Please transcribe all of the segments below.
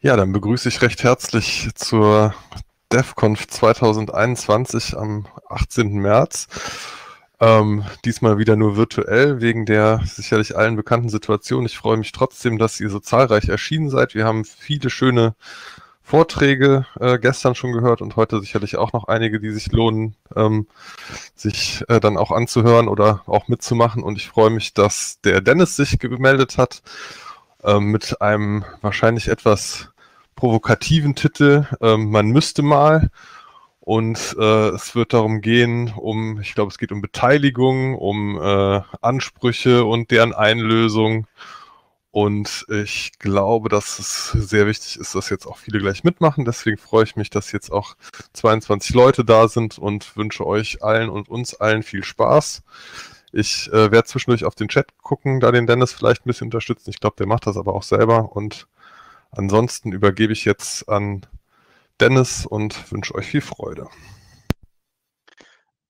Ja, dann begrüße ich recht herzlich zur DEFCONF 2021 am 18. März. Ähm, diesmal wieder nur virtuell wegen der sicherlich allen bekannten Situation. Ich freue mich trotzdem, dass ihr so zahlreich erschienen seid. Wir haben viele schöne Vorträge äh, gestern schon gehört und heute sicherlich auch noch einige, die sich lohnen, ähm, sich äh, dann auch anzuhören oder auch mitzumachen. Und ich freue mich, dass der Dennis sich gemeldet hat ähm, mit einem wahrscheinlich etwas provokativen Titel, ähm, man müsste mal. Und äh, es wird darum gehen, um, ich glaube, es geht um Beteiligung, um äh, Ansprüche und deren Einlösung. Und ich glaube, dass es sehr wichtig ist, dass jetzt auch viele gleich mitmachen. Deswegen freue ich mich, dass jetzt auch 22 Leute da sind und wünsche euch allen und uns allen viel Spaß. Ich äh, werde zwischendurch auf den Chat gucken, da den Dennis vielleicht ein bisschen unterstützen. Ich glaube, der macht das aber auch selber. Und ansonsten übergebe ich jetzt an Dennis und wünsche euch viel Freude.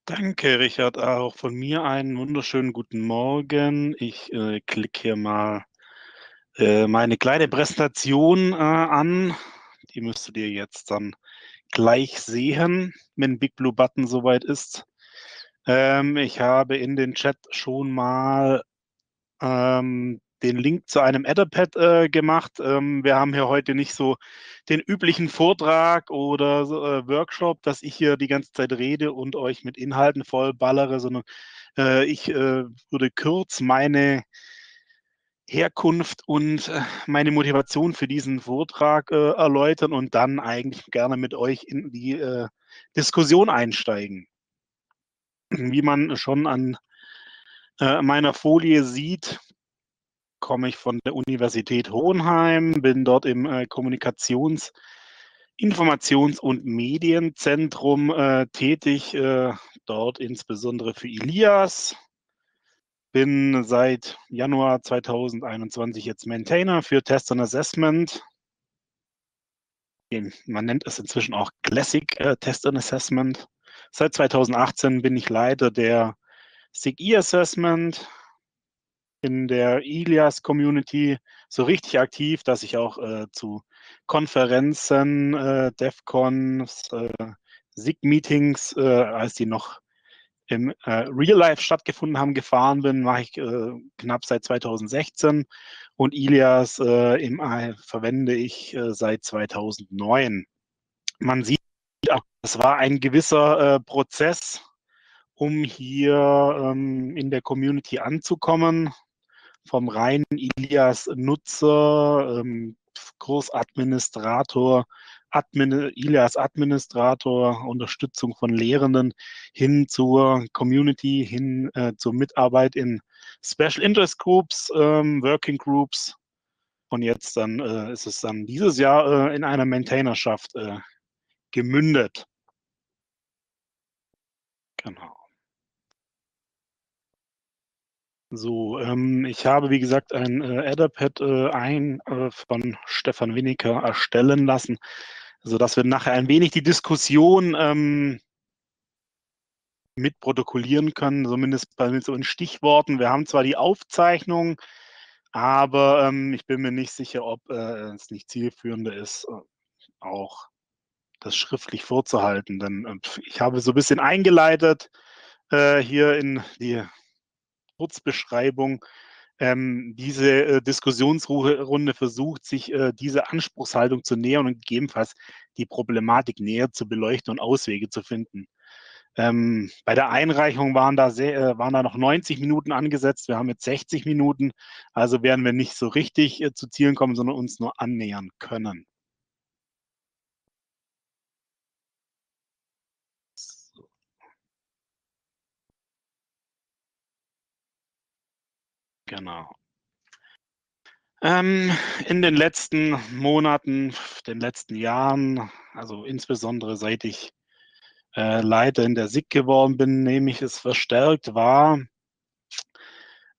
Danke, Richard. Auch von mir einen wunderschönen guten Morgen. Ich äh, klicke hier mal äh, meine kleine Präsentation äh, an. Die müsstet ihr jetzt dann gleich sehen, wenn Big Blue Button soweit ist. Ähm, ich habe in den Chat schon mal ähm, den Link zu einem Etherpad äh, gemacht. Ähm, wir haben hier heute nicht so den üblichen Vortrag oder äh, Workshop, dass ich hier die ganze Zeit rede und euch mit Inhalten vollballere, sondern äh, ich äh, würde kurz meine Herkunft und äh, meine Motivation für diesen Vortrag äh, erläutern und dann eigentlich gerne mit euch in die Diskussion einsteigen wie man schon an äh, meiner Folie sieht, komme ich von der Universität Hohenheim, bin dort im äh, Kommunikations-, Informations- und Medienzentrum äh, tätig, äh, dort insbesondere für Elias. Bin seit Januar 2021 jetzt Maintainer für Test and Assessment. Man nennt es inzwischen auch Classic äh, Test and Assessment. Seit 2018 bin ich Leiter der SIG E-Assessment in der Ilias Community so richtig aktiv, dass ich auch äh, zu Konferenzen, äh, DEFCONs, äh, SIG-Meetings, äh, als die noch im äh, Real Life stattgefunden haben, gefahren bin, mache ich äh, knapp seit 2016 und Ilias äh, im, verwende ich seit 2009. Man sieht es war ein gewisser äh, Prozess, um hier ähm, in der Community anzukommen. Vom reinen Ilias-Nutzer, ähm, Kursadministrator, Admin, Ilias Administrator, Unterstützung von Lehrenden hin zur Community, hin äh, zur Mitarbeit in Special Interest Groups, ähm, Working Groups. Und jetzt dann äh, ist es dann dieses Jahr äh, in einer Maintainerschaft äh, gemündet. Genau. So, ähm, ich habe, wie gesagt, ein äh, Etherpad äh, ein äh, von Stefan Winnicker erstellen lassen, sodass wir nachher ein wenig die Diskussion ähm, mitprotokollieren können, zumindest bei so in Stichworten. Wir haben zwar die Aufzeichnung, aber ähm, ich bin mir nicht sicher, ob äh, es nicht zielführender ist, äh, auch das schriftlich vorzuhalten. Denn äh, ich habe so ein bisschen eingeleitet äh, hier in die Kurzbeschreibung. Ähm, diese äh, Diskussionsrunde versucht, sich äh, diese Anspruchshaltung zu nähern und gegebenenfalls die Problematik näher zu beleuchten und Auswege zu finden. Ähm, bei der Einreichung waren da, sehr, äh, waren da noch 90 Minuten angesetzt. Wir haben jetzt 60 Minuten. Also werden wir nicht so richtig äh, zu Zielen kommen, sondern uns nur annähern können. Genau. Ähm, in den letzten Monaten, den letzten Jahren, also insbesondere seit ich äh, Leiter in der SIG geworden bin, nehme ich es verstärkt wahr,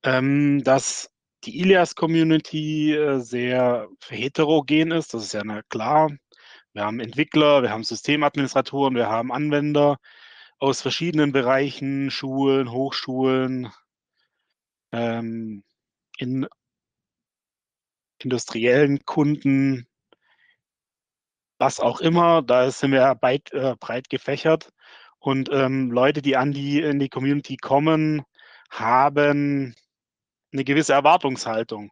ähm, dass die Ilias-Community äh, sehr heterogen ist. Das ist ja klar. Wir haben Entwickler, wir haben Systemadministratoren, wir haben Anwender aus verschiedenen Bereichen, Schulen, Hochschulen, ähm, in industriellen Kunden, was auch immer. Da sind wir breit, äh, breit gefächert. Und ähm, Leute, die an die in die Community kommen, haben eine gewisse Erwartungshaltung.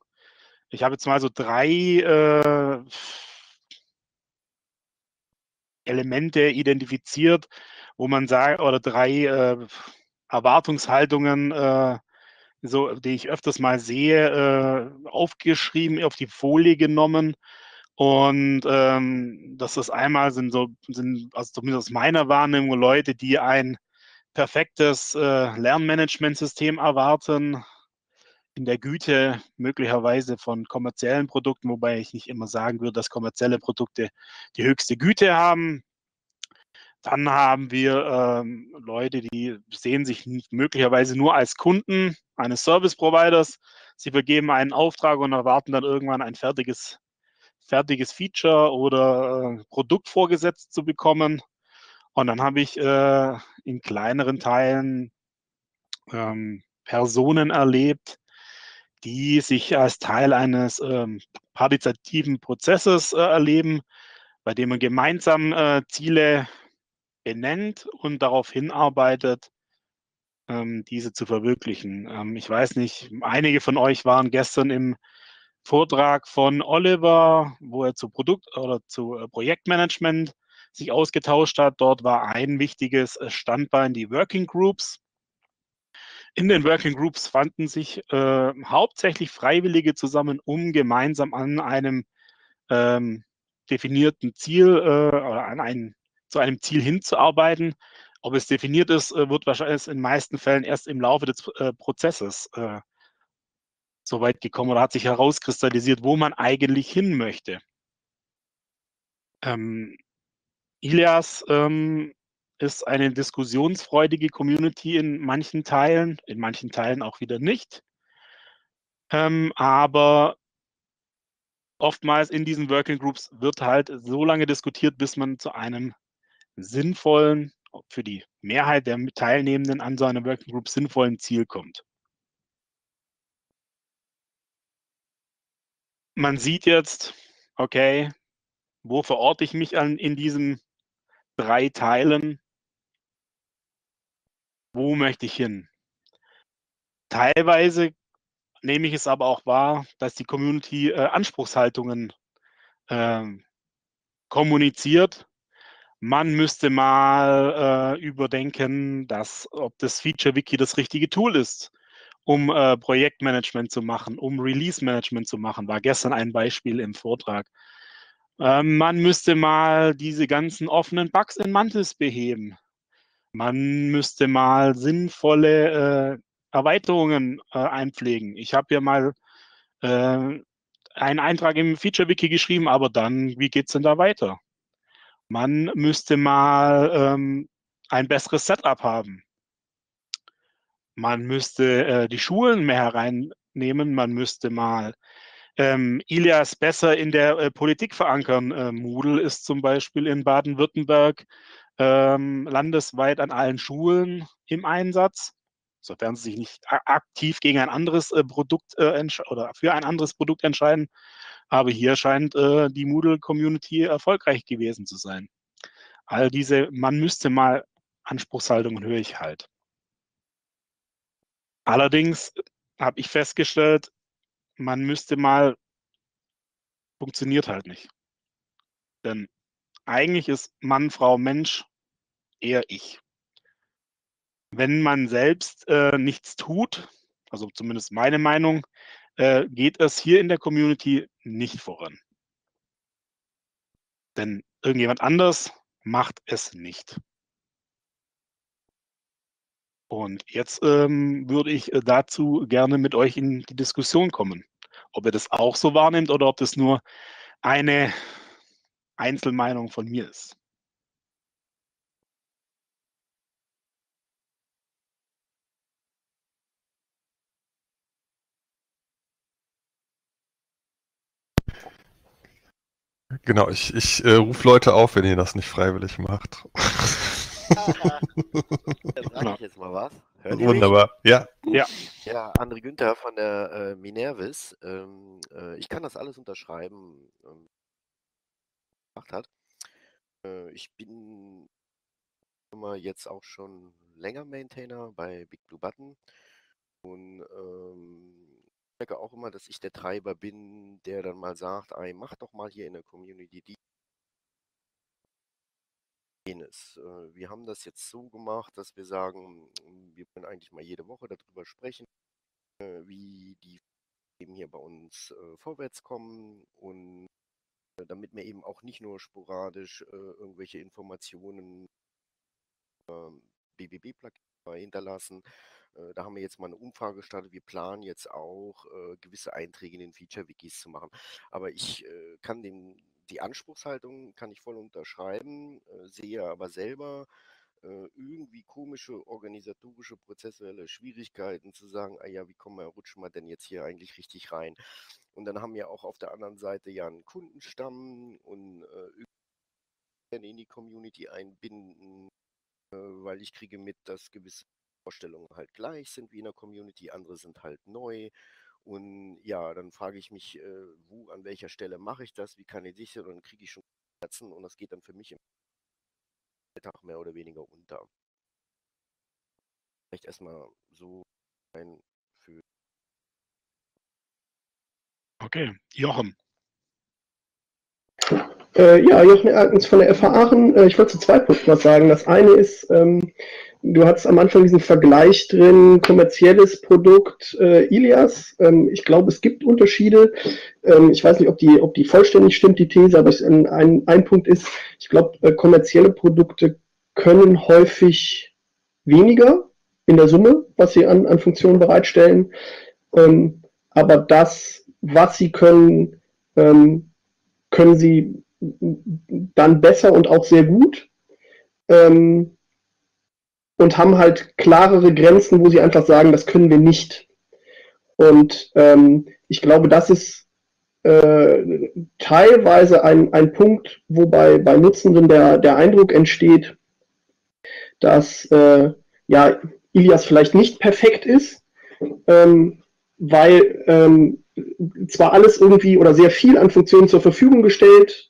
Ich habe jetzt mal so drei äh, Elemente identifiziert, wo man sagt, oder drei äh, Erwartungshaltungen, äh, so, die ich öfters mal sehe, äh, aufgeschrieben, auf die Folie genommen. Und ähm, das ist einmal sind so, sind, also zumindest aus meiner Wahrnehmung, Leute, die ein perfektes äh, Lernmanagementsystem erwarten, in der Güte möglicherweise von kommerziellen Produkten, wobei ich nicht immer sagen würde, dass kommerzielle Produkte die höchste Güte haben. Dann haben wir ähm, Leute, die sehen sich möglicherweise nur als Kunden eines Service Providers. Sie vergeben einen Auftrag und erwarten dann irgendwann ein fertiges, fertiges Feature oder äh, Produkt vorgesetzt zu bekommen. Und dann habe ich äh, in kleineren Teilen ähm, Personen erlebt, die sich als Teil eines ähm, partizipativen Prozesses äh, erleben, bei dem man gemeinsam äh, Ziele benennt und darauf hinarbeitet, ähm, diese zu verwirklichen. Ähm, ich weiß nicht, einige von euch waren gestern im Vortrag von Oliver, wo er zu Produkt- oder zu äh, Projektmanagement sich ausgetauscht hat. Dort war ein wichtiges äh, Standbein die Working Groups. In den Working Groups fanden sich äh, hauptsächlich Freiwillige zusammen, um gemeinsam an einem ähm, definierten Ziel äh, oder an ein, zu einem Ziel hinzuarbeiten. Ob es definiert ist, äh, wird wahrscheinlich in den meisten Fällen erst im Laufe des äh, Prozesses äh, so weit gekommen oder hat sich herauskristallisiert, wo man eigentlich hin möchte. Ähm, Ilias ähm, ist eine diskussionsfreudige Community in manchen Teilen, in manchen Teilen auch wieder nicht. Ähm, aber oftmals in diesen Working Groups wird halt so lange diskutiert, bis man zu einem sinnvollen, für die Mehrheit der Teilnehmenden an so einem Working Group sinnvollen Ziel kommt. Man sieht jetzt, okay, wo verorte ich mich an, in diesen drei Teilen? wo möchte ich hin? Teilweise nehme ich es aber auch wahr, dass die Community äh, Anspruchshaltungen äh, kommuniziert. Man müsste mal äh, überdenken, dass, ob das Feature-Wiki das richtige Tool ist, um äh, Projektmanagement zu machen, um Release-Management zu machen. War gestern ein Beispiel im Vortrag. Ähm, man müsste mal diese ganzen offenen Bugs in Mantis beheben. Man müsste mal sinnvolle äh, Erweiterungen äh, einpflegen. Ich habe ja mal äh, einen Eintrag im Feature-Wiki geschrieben, aber dann, wie geht es denn da weiter? Man müsste mal ähm, ein besseres Setup haben. Man müsste äh, die Schulen mehr hereinnehmen. Man müsste mal ähm, Ilias besser in der äh, Politik verankern. Äh, Moodle ist zum Beispiel in Baden-Württemberg ähm, landesweit an allen Schulen im Einsatz, sofern sie sich nicht aktiv gegen ein anderes äh, Produkt äh, oder für ein anderes Produkt entscheiden. Aber hier scheint äh, die Moodle-Community erfolgreich gewesen zu sein. All diese, man müsste mal Anspruchshaltungen höre ich halt. Allerdings habe ich festgestellt, man müsste mal, funktioniert halt nicht. Denn eigentlich ist Mann, Frau, Mensch eher ich. Wenn man selbst äh, nichts tut, also zumindest meine Meinung, äh, geht es hier in der Community nicht voran. Denn irgendjemand anders macht es nicht. Und jetzt ähm, würde ich äh, dazu gerne mit euch in die Diskussion kommen. Ob ihr das auch so wahrnehmt oder ob das nur eine Einzelmeinung von mir ist. Genau, ich, ich äh, rufe Leute auf, wenn ihr das nicht freiwillig macht. Dann sage ich jetzt mal was. Hört Wunderbar, ja. Ja. Ja, André Günther von der äh, Minervis. Ähm, äh, ich kann das alles unterschreiben, ähm, gemacht hat. Äh, ich bin immer jetzt auch schon länger Maintainer bei Big Blue Button und ähm, merke auch immer, dass ich der Treiber bin, der dann mal sagt, ey, mach doch mal hier in der Community die jenes. Äh, wir haben das jetzt so gemacht, dass wir sagen, wir können eigentlich mal jede Woche darüber sprechen, äh, wie die eben hier bei uns äh, vorwärts kommen und damit wir eben auch nicht nur sporadisch irgendwelche Informationen ähm, BBB-Plugin hinterlassen. Äh, da haben wir jetzt mal eine Umfrage gestartet. Wir planen jetzt auch äh, gewisse Einträge in den Feature-Wikis zu machen. Aber ich äh, kann dem, die Anspruchshaltung kann ich voll unterschreiben, sehe aber selber irgendwie komische organisatorische prozessuelle Schwierigkeiten zu sagen, ah ja, wie kommen wir, rutschen wir denn jetzt hier eigentlich richtig rein? Und dann haben wir auch auf der anderen Seite ja einen Kundenstamm und äh, in die Community einbinden, äh, weil ich kriege mit, dass gewisse Vorstellungen halt gleich sind wie in der Community, andere sind halt neu. Und ja, dann frage ich mich, äh, wo, an welcher Stelle mache ich das, wie kann ich sicher, und dann kriege ich schon Herzen und das geht dann für mich im Alltag mehr oder weniger unter. Vielleicht erstmal so ein für. Okay, Jochen. Äh, ja, Jochen Erkens von der FH Aachen. Äh, ich wollte zu zwei Punkten was sagen. Das eine ist, ähm, du hattest am Anfang diesen Vergleich drin, kommerzielles Produkt äh, Ilias. Ähm, ich glaube, es gibt Unterschiede. Ähm, ich weiß nicht, ob die, ob die vollständig stimmt, die These, aber ich, ein, ein Punkt ist, ich glaube, äh, kommerzielle Produkte können häufig weniger in der Summe, was sie an, an Funktionen bereitstellen. Ähm, aber das, was sie können, ähm, können sie dann besser und auch sehr gut. Ähm, und haben halt klarere Grenzen, wo sie einfach sagen, das können wir nicht. Und ähm, ich glaube, das ist äh, teilweise ein, ein Punkt, wo bei, bei Nutzenden der, der Eindruck entsteht, dass äh, ja, Ilias vielleicht nicht perfekt ist, ähm, weil ähm, zwar alles irgendwie oder sehr viel an Funktionen zur Verfügung gestellt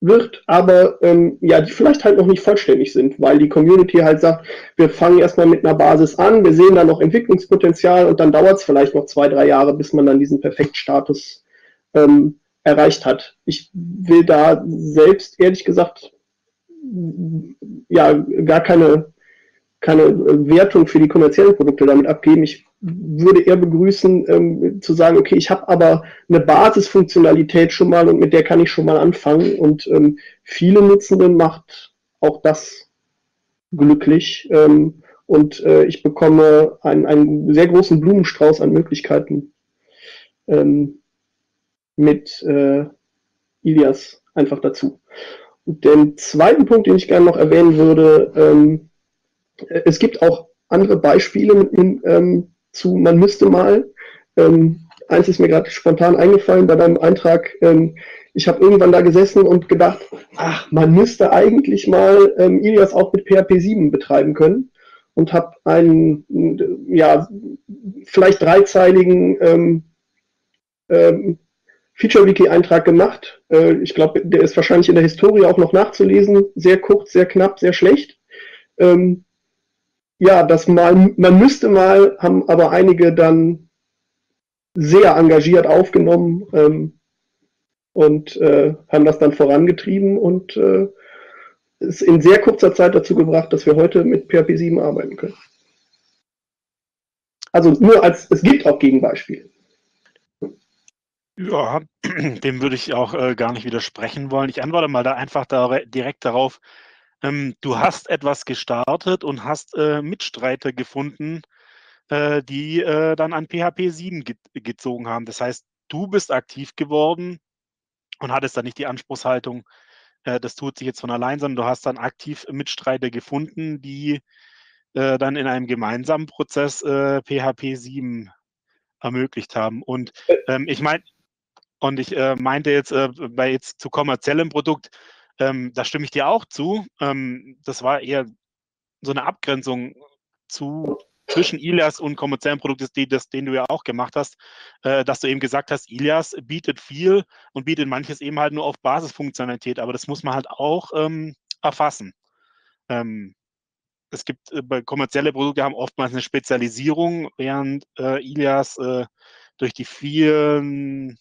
wird, aber ähm, ja, die vielleicht halt noch nicht vollständig sind, weil die Community halt sagt, wir fangen erstmal mit einer Basis an, wir sehen da noch Entwicklungspotenzial und dann dauert es vielleicht noch zwei, drei Jahre, bis man dann diesen Perfektstatus ähm, erreicht hat. Ich will da selbst ehrlich gesagt ja gar keine, keine Wertung für die kommerziellen Produkte damit abgeben. Ich würde eher begrüßen, ähm, zu sagen, okay, ich habe aber eine Basisfunktionalität schon mal und mit der kann ich schon mal anfangen. Und ähm, viele Nutzende macht auch das glücklich. Ähm, und äh, ich bekomme einen, einen sehr großen Blumenstrauß an Möglichkeiten ähm, mit äh, Ilias einfach dazu. Und den zweiten Punkt, den ich gerne noch erwähnen würde, ähm, es gibt auch andere Beispiele mit, ähm, zu, man müsste mal, ähm, eins ist mir gerade spontan eingefallen bei deinem Eintrag, ähm, ich habe irgendwann da gesessen und gedacht, ach, man müsste eigentlich mal ähm, Ilias auch mit PHP 7 betreiben können und habe einen, ja, vielleicht dreizeiligen ähm, ähm, Feature-Wiki-Eintrag gemacht. Äh, ich glaube, der ist wahrscheinlich in der Historie auch noch nachzulesen. Sehr kurz, sehr knapp, sehr schlecht. Ähm, ja, das mal, man müsste mal, haben aber einige dann sehr engagiert aufgenommen ähm, und äh, haben das dann vorangetrieben und äh, ist in sehr kurzer Zeit dazu gebracht, dass wir heute mit PHP 7 arbeiten können. Also nur als, es gibt auch Gegenbeispiele. Ja, dem würde ich auch äh, gar nicht widersprechen wollen. Ich antworte mal da einfach da, direkt darauf, ähm, du hast etwas gestartet und hast äh, Mitstreiter gefunden, äh, die äh, dann an PHP 7 ge gezogen haben. Das heißt, du bist aktiv geworden und hattest dann nicht die Anspruchshaltung, äh, das tut sich jetzt von allein, sondern du hast dann aktiv Mitstreiter gefunden, die äh, dann in einem gemeinsamen Prozess PHP äh, 7 ermöglicht haben. Und ähm, ich meine, und ich meinte jetzt bei jetzt zu kommerziellem Produkt, ähm, da stimme ich dir auch zu. Ähm, das war eher so eine Abgrenzung zu zwischen Ilias und kommerziellen Produkt ist, die, das, den du ja auch gemacht hast, äh, dass du eben gesagt hast, Ilias bietet viel und bietet manches eben halt nur auf Basisfunktionalität, aber das muss man halt auch ähm, erfassen. Ähm, es gibt äh, kommerzielle Produkte haben oftmals eine Spezialisierung, während äh, Ilias äh, durch die vielen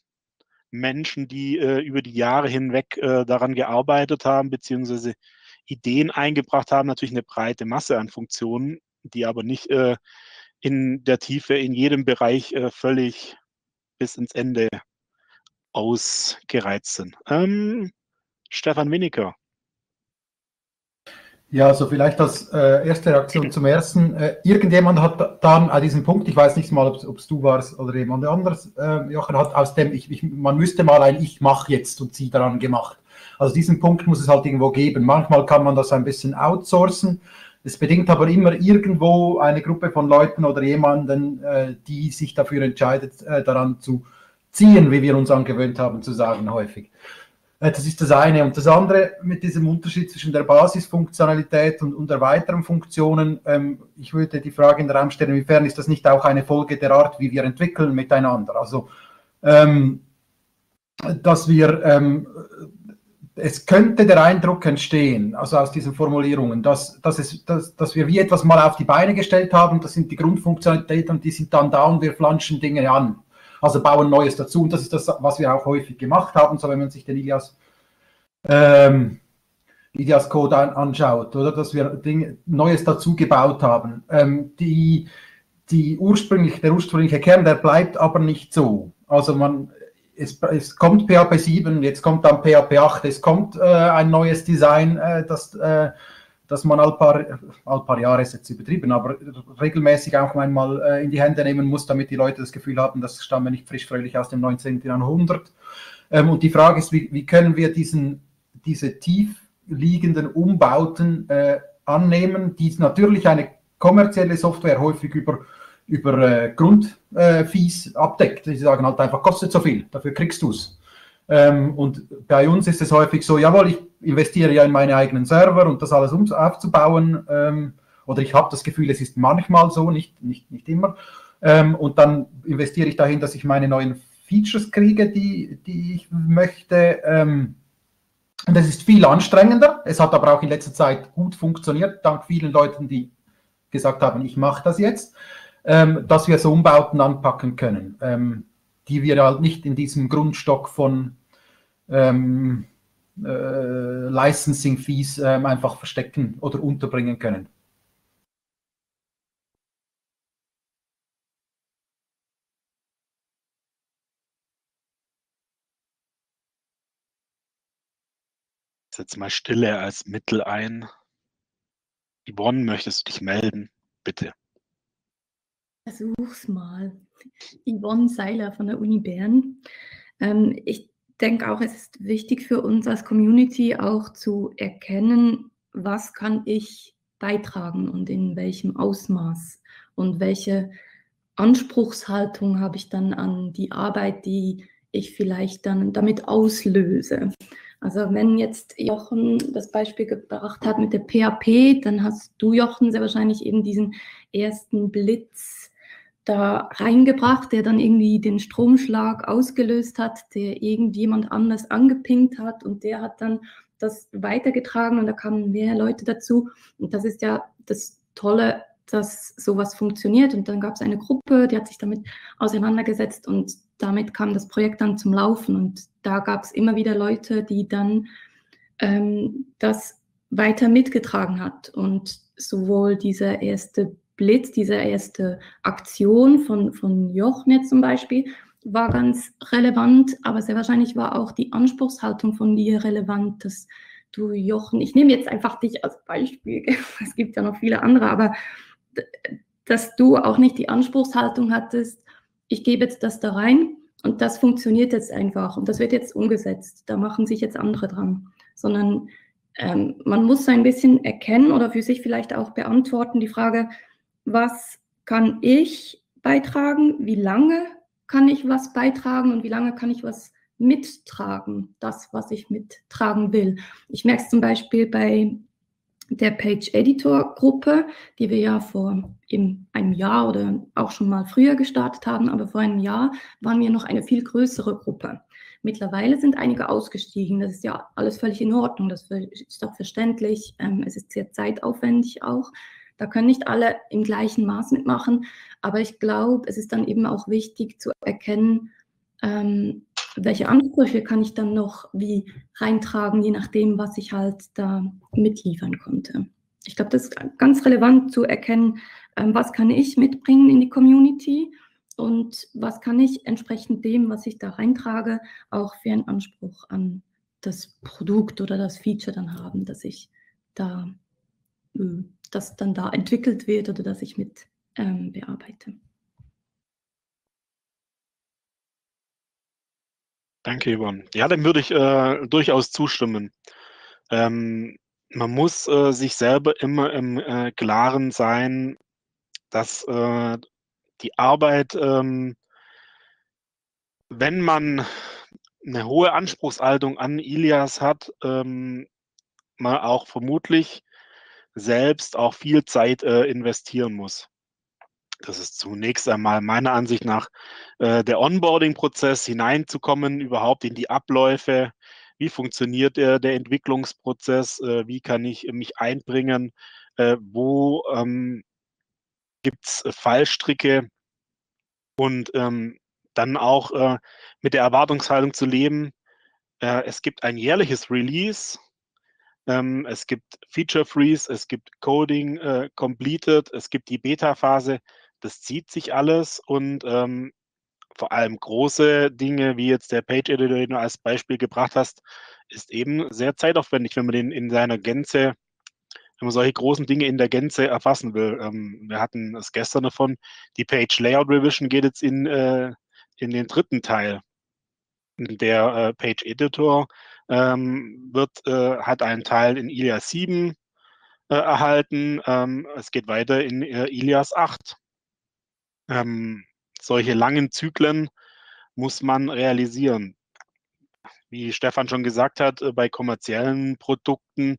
Menschen, die äh, über die Jahre hinweg äh, daran gearbeitet haben, beziehungsweise Ideen eingebracht haben, natürlich eine breite Masse an Funktionen, die aber nicht äh, in der Tiefe in jedem Bereich äh, völlig bis ins Ende ausgereizt sind. Ähm, Stefan Winniker. Ja, also vielleicht als äh, erste Reaktion zum ersten. Äh, irgendjemand hat dann an diesem Punkt, ich weiß nicht mal, ob es du warst oder jemand anderes, äh, Jochen, hat aus dem, ich, ich, man müsste mal ein Ich mache jetzt und sie daran gemacht. Also diesen Punkt muss es halt irgendwo geben. Manchmal kann man das ein bisschen outsourcen. Es bedingt aber immer irgendwo eine Gruppe von Leuten oder jemanden, äh, die sich dafür entscheidet, äh, daran zu ziehen, wie wir uns angewöhnt haben zu sagen häufig. Äh, das ist das eine. Und das andere mit diesem Unterschied zwischen der Basisfunktionalität und, und der weiteren Funktionen, ähm, ich würde die Frage in den Raum stellen, inwiefern ist das nicht auch eine Folge der Art, wie wir entwickeln miteinander? Also, ähm, dass wir, ähm, es könnte der Eindruck entstehen, also aus diesen Formulierungen, dass, dass, es, dass, dass wir wie etwas mal auf die Beine gestellt haben, das sind die Grundfunktionalitäten und die sind dann da und wir flanschen Dinge an also bauen Neues dazu. Und das ist das, was wir auch häufig gemacht haben, so wenn man sich den Ilias, ähm, Ilias Code an, anschaut, oder dass wir Dinge, Neues dazu gebaut haben. Ähm, die, die ursprünglich, der ursprüngliche Kern, der bleibt aber nicht so. Also man, es, es kommt PHP 7, jetzt kommt dann PHP 8, es kommt äh, ein neues Design, äh, das äh, dass man all paar, all paar Jahre ist jetzt übertrieben, aber regelmäßig auch einmal äh, in die Hände nehmen muss, damit die Leute das Gefühl haben, das stammt nicht frisch fröhlich aus dem 19. Jahrhundert. Ähm, und die Frage ist, wie, wie können wir diesen, diese tief liegenden Umbauten äh, annehmen, die natürlich eine kommerzielle Software häufig über, über äh, Grundfees abdeckt. Sie sagen halt einfach, kostet so viel, dafür kriegst du es. Ähm, und bei uns ist es häufig so, jawohl, ich investiere ja in meine eigenen Server und das alles um, aufzubauen. Ähm, oder ich habe das Gefühl, es ist manchmal so, nicht, nicht, nicht immer. Ähm, und dann investiere ich dahin, dass ich meine neuen Features kriege, die, die ich möchte. Ähm, und das ist viel anstrengender. Es hat aber auch in letzter Zeit gut funktioniert, dank vielen Leuten, die gesagt haben, ich mache das jetzt, ähm, dass wir so Umbauten anpacken können. Ähm, die wir halt nicht in diesem Grundstock von ähm, äh, Licensing Fees ähm, einfach verstecken oder unterbringen können. Setz mal Stille als Mittel ein. Yvonne, möchtest du dich melden? Bitte. Versuch's mal. Yvonne Seiler von der Uni Bern. Ähm, ich denke auch, es ist wichtig für uns als Community auch zu erkennen, was kann ich beitragen und in welchem Ausmaß und welche Anspruchshaltung habe ich dann an die Arbeit, die ich vielleicht dann damit auslöse. Also wenn jetzt Jochen das Beispiel gebracht hat mit der PHP, dann hast du, Jochen, sehr wahrscheinlich eben diesen ersten Blitz da reingebracht, der dann irgendwie den Stromschlag ausgelöst hat, der irgendjemand anders angepinkt hat und der hat dann das weitergetragen und da kamen mehr Leute dazu. Und das ist ja das Tolle, dass sowas funktioniert. Und dann gab es eine Gruppe, die hat sich damit auseinandergesetzt und damit kam das Projekt dann zum Laufen. Und da gab es immer wieder Leute, die dann ähm, das weiter mitgetragen hat. Und sowohl dieser erste Blitz, diese erste Aktion von, von Jochen jetzt zum Beispiel, war ganz relevant, aber sehr wahrscheinlich war auch die Anspruchshaltung von dir relevant, dass du Jochen, ich nehme jetzt einfach dich als Beispiel, es gibt ja noch viele andere, aber dass du auch nicht die Anspruchshaltung hattest, ich gebe jetzt das da rein und das funktioniert jetzt einfach und das wird jetzt umgesetzt, da machen sich jetzt andere dran, sondern ähm, man muss ein bisschen erkennen oder für sich vielleicht auch beantworten die Frage, was kann ich beitragen, wie lange kann ich was beitragen und wie lange kann ich was mittragen, das, was ich mittragen will. Ich merke es zum Beispiel bei der Page Editor Gruppe, die wir ja vor eben einem Jahr oder auch schon mal früher gestartet haben, aber vor einem Jahr waren wir noch eine viel größere Gruppe. Mittlerweile sind einige ausgestiegen. Das ist ja alles völlig in Ordnung. Das ist auch verständlich. Ähm, es ist sehr zeitaufwendig auch. Da können nicht alle im gleichen Maß mitmachen. Aber ich glaube, es ist dann eben auch wichtig zu erkennen, ähm, welche Ansprüche kann ich dann noch wie reintragen, je nachdem, was ich halt da mitliefern konnte. Ich glaube, das ist ganz relevant zu erkennen, ähm, was kann ich mitbringen in die Community und was kann ich entsprechend dem, was ich da reintrage, auch für einen Anspruch an das Produkt oder das Feature dann haben, dass ich da, das dann da entwickelt wird oder dass ich mit ähm, bearbeite. Danke, Yvonne. Ja, dem würde ich äh, durchaus zustimmen. Ähm, man muss äh, sich selber immer im äh, Klaren sein, dass äh, die Arbeit, ähm, wenn man eine hohe Anspruchshaltung an Ilias hat, ähm, man auch vermutlich selbst auch viel Zeit äh, investieren muss. Das ist zunächst einmal meiner Ansicht nach äh, der Onboarding-Prozess hineinzukommen, überhaupt in die Abläufe. Wie funktioniert der, der Entwicklungsprozess? Äh, wie kann ich mich einbringen? Äh, wo ähm, gibt es Fallstricke? Und ähm, dann auch äh, mit der Erwartungshaltung zu leben, äh, es gibt ein jährliches Release, ähm, es gibt Feature Freeze, es gibt Coding äh, Completed, es gibt die Beta-Phase das zieht sich alles und ähm, vor allem große Dinge, wie jetzt der Page Editor, den du als Beispiel gebracht hast, ist eben sehr zeitaufwendig, wenn man den in seiner Gänze, wenn man solche großen Dinge in der Gänze erfassen will. Ähm, wir hatten es gestern davon, die Page Layout Revision geht jetzt in, äh, in den dritten Teil. Der äh, Page Editor ähm, wird, äh, hat einen Teil in Ilias 7 äh, erhalten. Ähm, es geht weiter in äh, Ilias 8 ähm, solche langen Zyklen muss man realisieren. Wie Stefan schon gesagt hat, äh, bei kommerziellen Produkten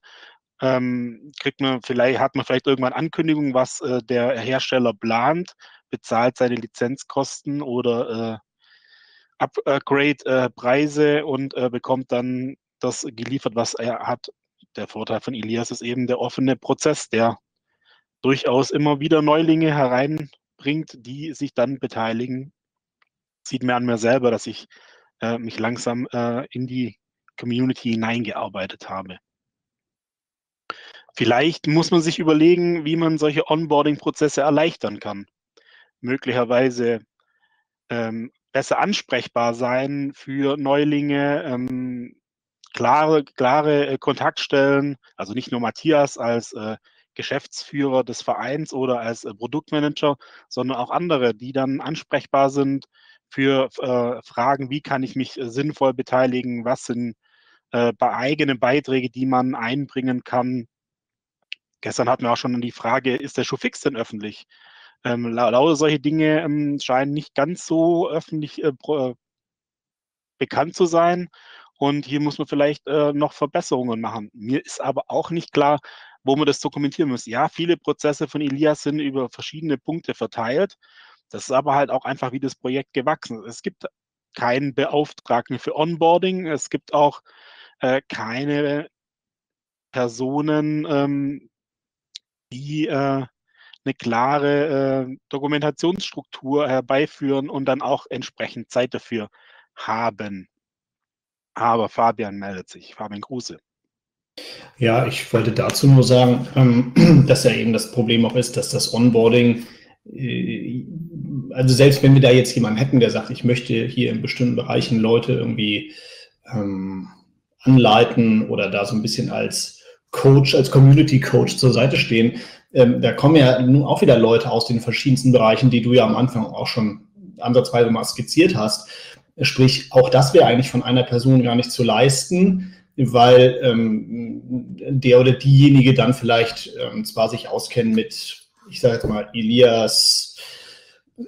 ähm, kriegt man vielleicht, hat man vielleicht irgendwann Ankündigungen, was äh, der Hersteller plant, bezahlt seine Lizenzkosten oder äh, Upgrade-Preise äh, und äh, bekommt dann das geliefert, was er hat. Der Vorteil von Elias ist eben der offene Prozess, der durchaus immer wieder Neulinge herein bringt, die sich dann beteiligen. Sieht mir an mir selber, dass ich äh, mich langsam in die Community hineingearbeitet habe. Vielleicht muss man sich überlegen, wie man solche Onboarding-Prozesse erleichtern kann. Möglicherweise ähm, besser ansprechbar sein für Neulinge, ähm, klare, klare äh, Kontaktstellen, also nicht nur Matthias als äh, Geschäftsführer des Vereins oder als äh, Produktmanager, sondern auch andere, die dann ansprechbar sind für äh, Fragen, wie kann ich mich äh, sinnvoll beteiligen, was sind äh, eigene Beiträge, die man einbringen kann. Gestern hatten wir auch schon die Frage, ist der Schuhfix denn öffentlich? Ähm, lauter solche Dinge ähm, scheinen nicht ganz so öffentlich äh, äh, bekannt zu sein. Und hier muss man vielleicht äh, noch Verbesserungen machen. Mir ist aber auch nicht klar, wo man das dokumentieren muss. Ja, viele Prozesse von Elias sind über verschiedene Punkte verteilt. Das ist aber halt auch einfach wie das Projekt gewachsen. Es gibt keinen Beauftragten für Onboarding. Es gibt auch äh, keine Personen, ähm, die äh, eine klare äh, Dokumentationsstruktur herbeiführen und dann auch entsprechend Zeit dafür haben. Aber Fabian meldet sich. Fabian Gruse. Ja, ich wollte dazu nur sagen, ähm, dass ja eben das Problem auch ist, dass das Onboarding, äh, also selbst wenn wir da jetzt jemanden hätten, der sagt, ich möchte hier in bestimmten Bereichen Leute irgendwie ähm, anleiten oder da so ein bisschen als Coach, als Community Coach zur Seite stehen, ähm, da kommen ja nun auch wieder Leute aus den verschiedensten Bereichen, die du ja am Anfang auch schon ansatzweise mal skizziert hast. Sprich, auch das wäre eigentlich von einer Person gar nicht zu leisten weil ähm, der oder diejenige dann vielleicht ähm, zwar sich auskennen mit, ich sage jetzt mal, Elias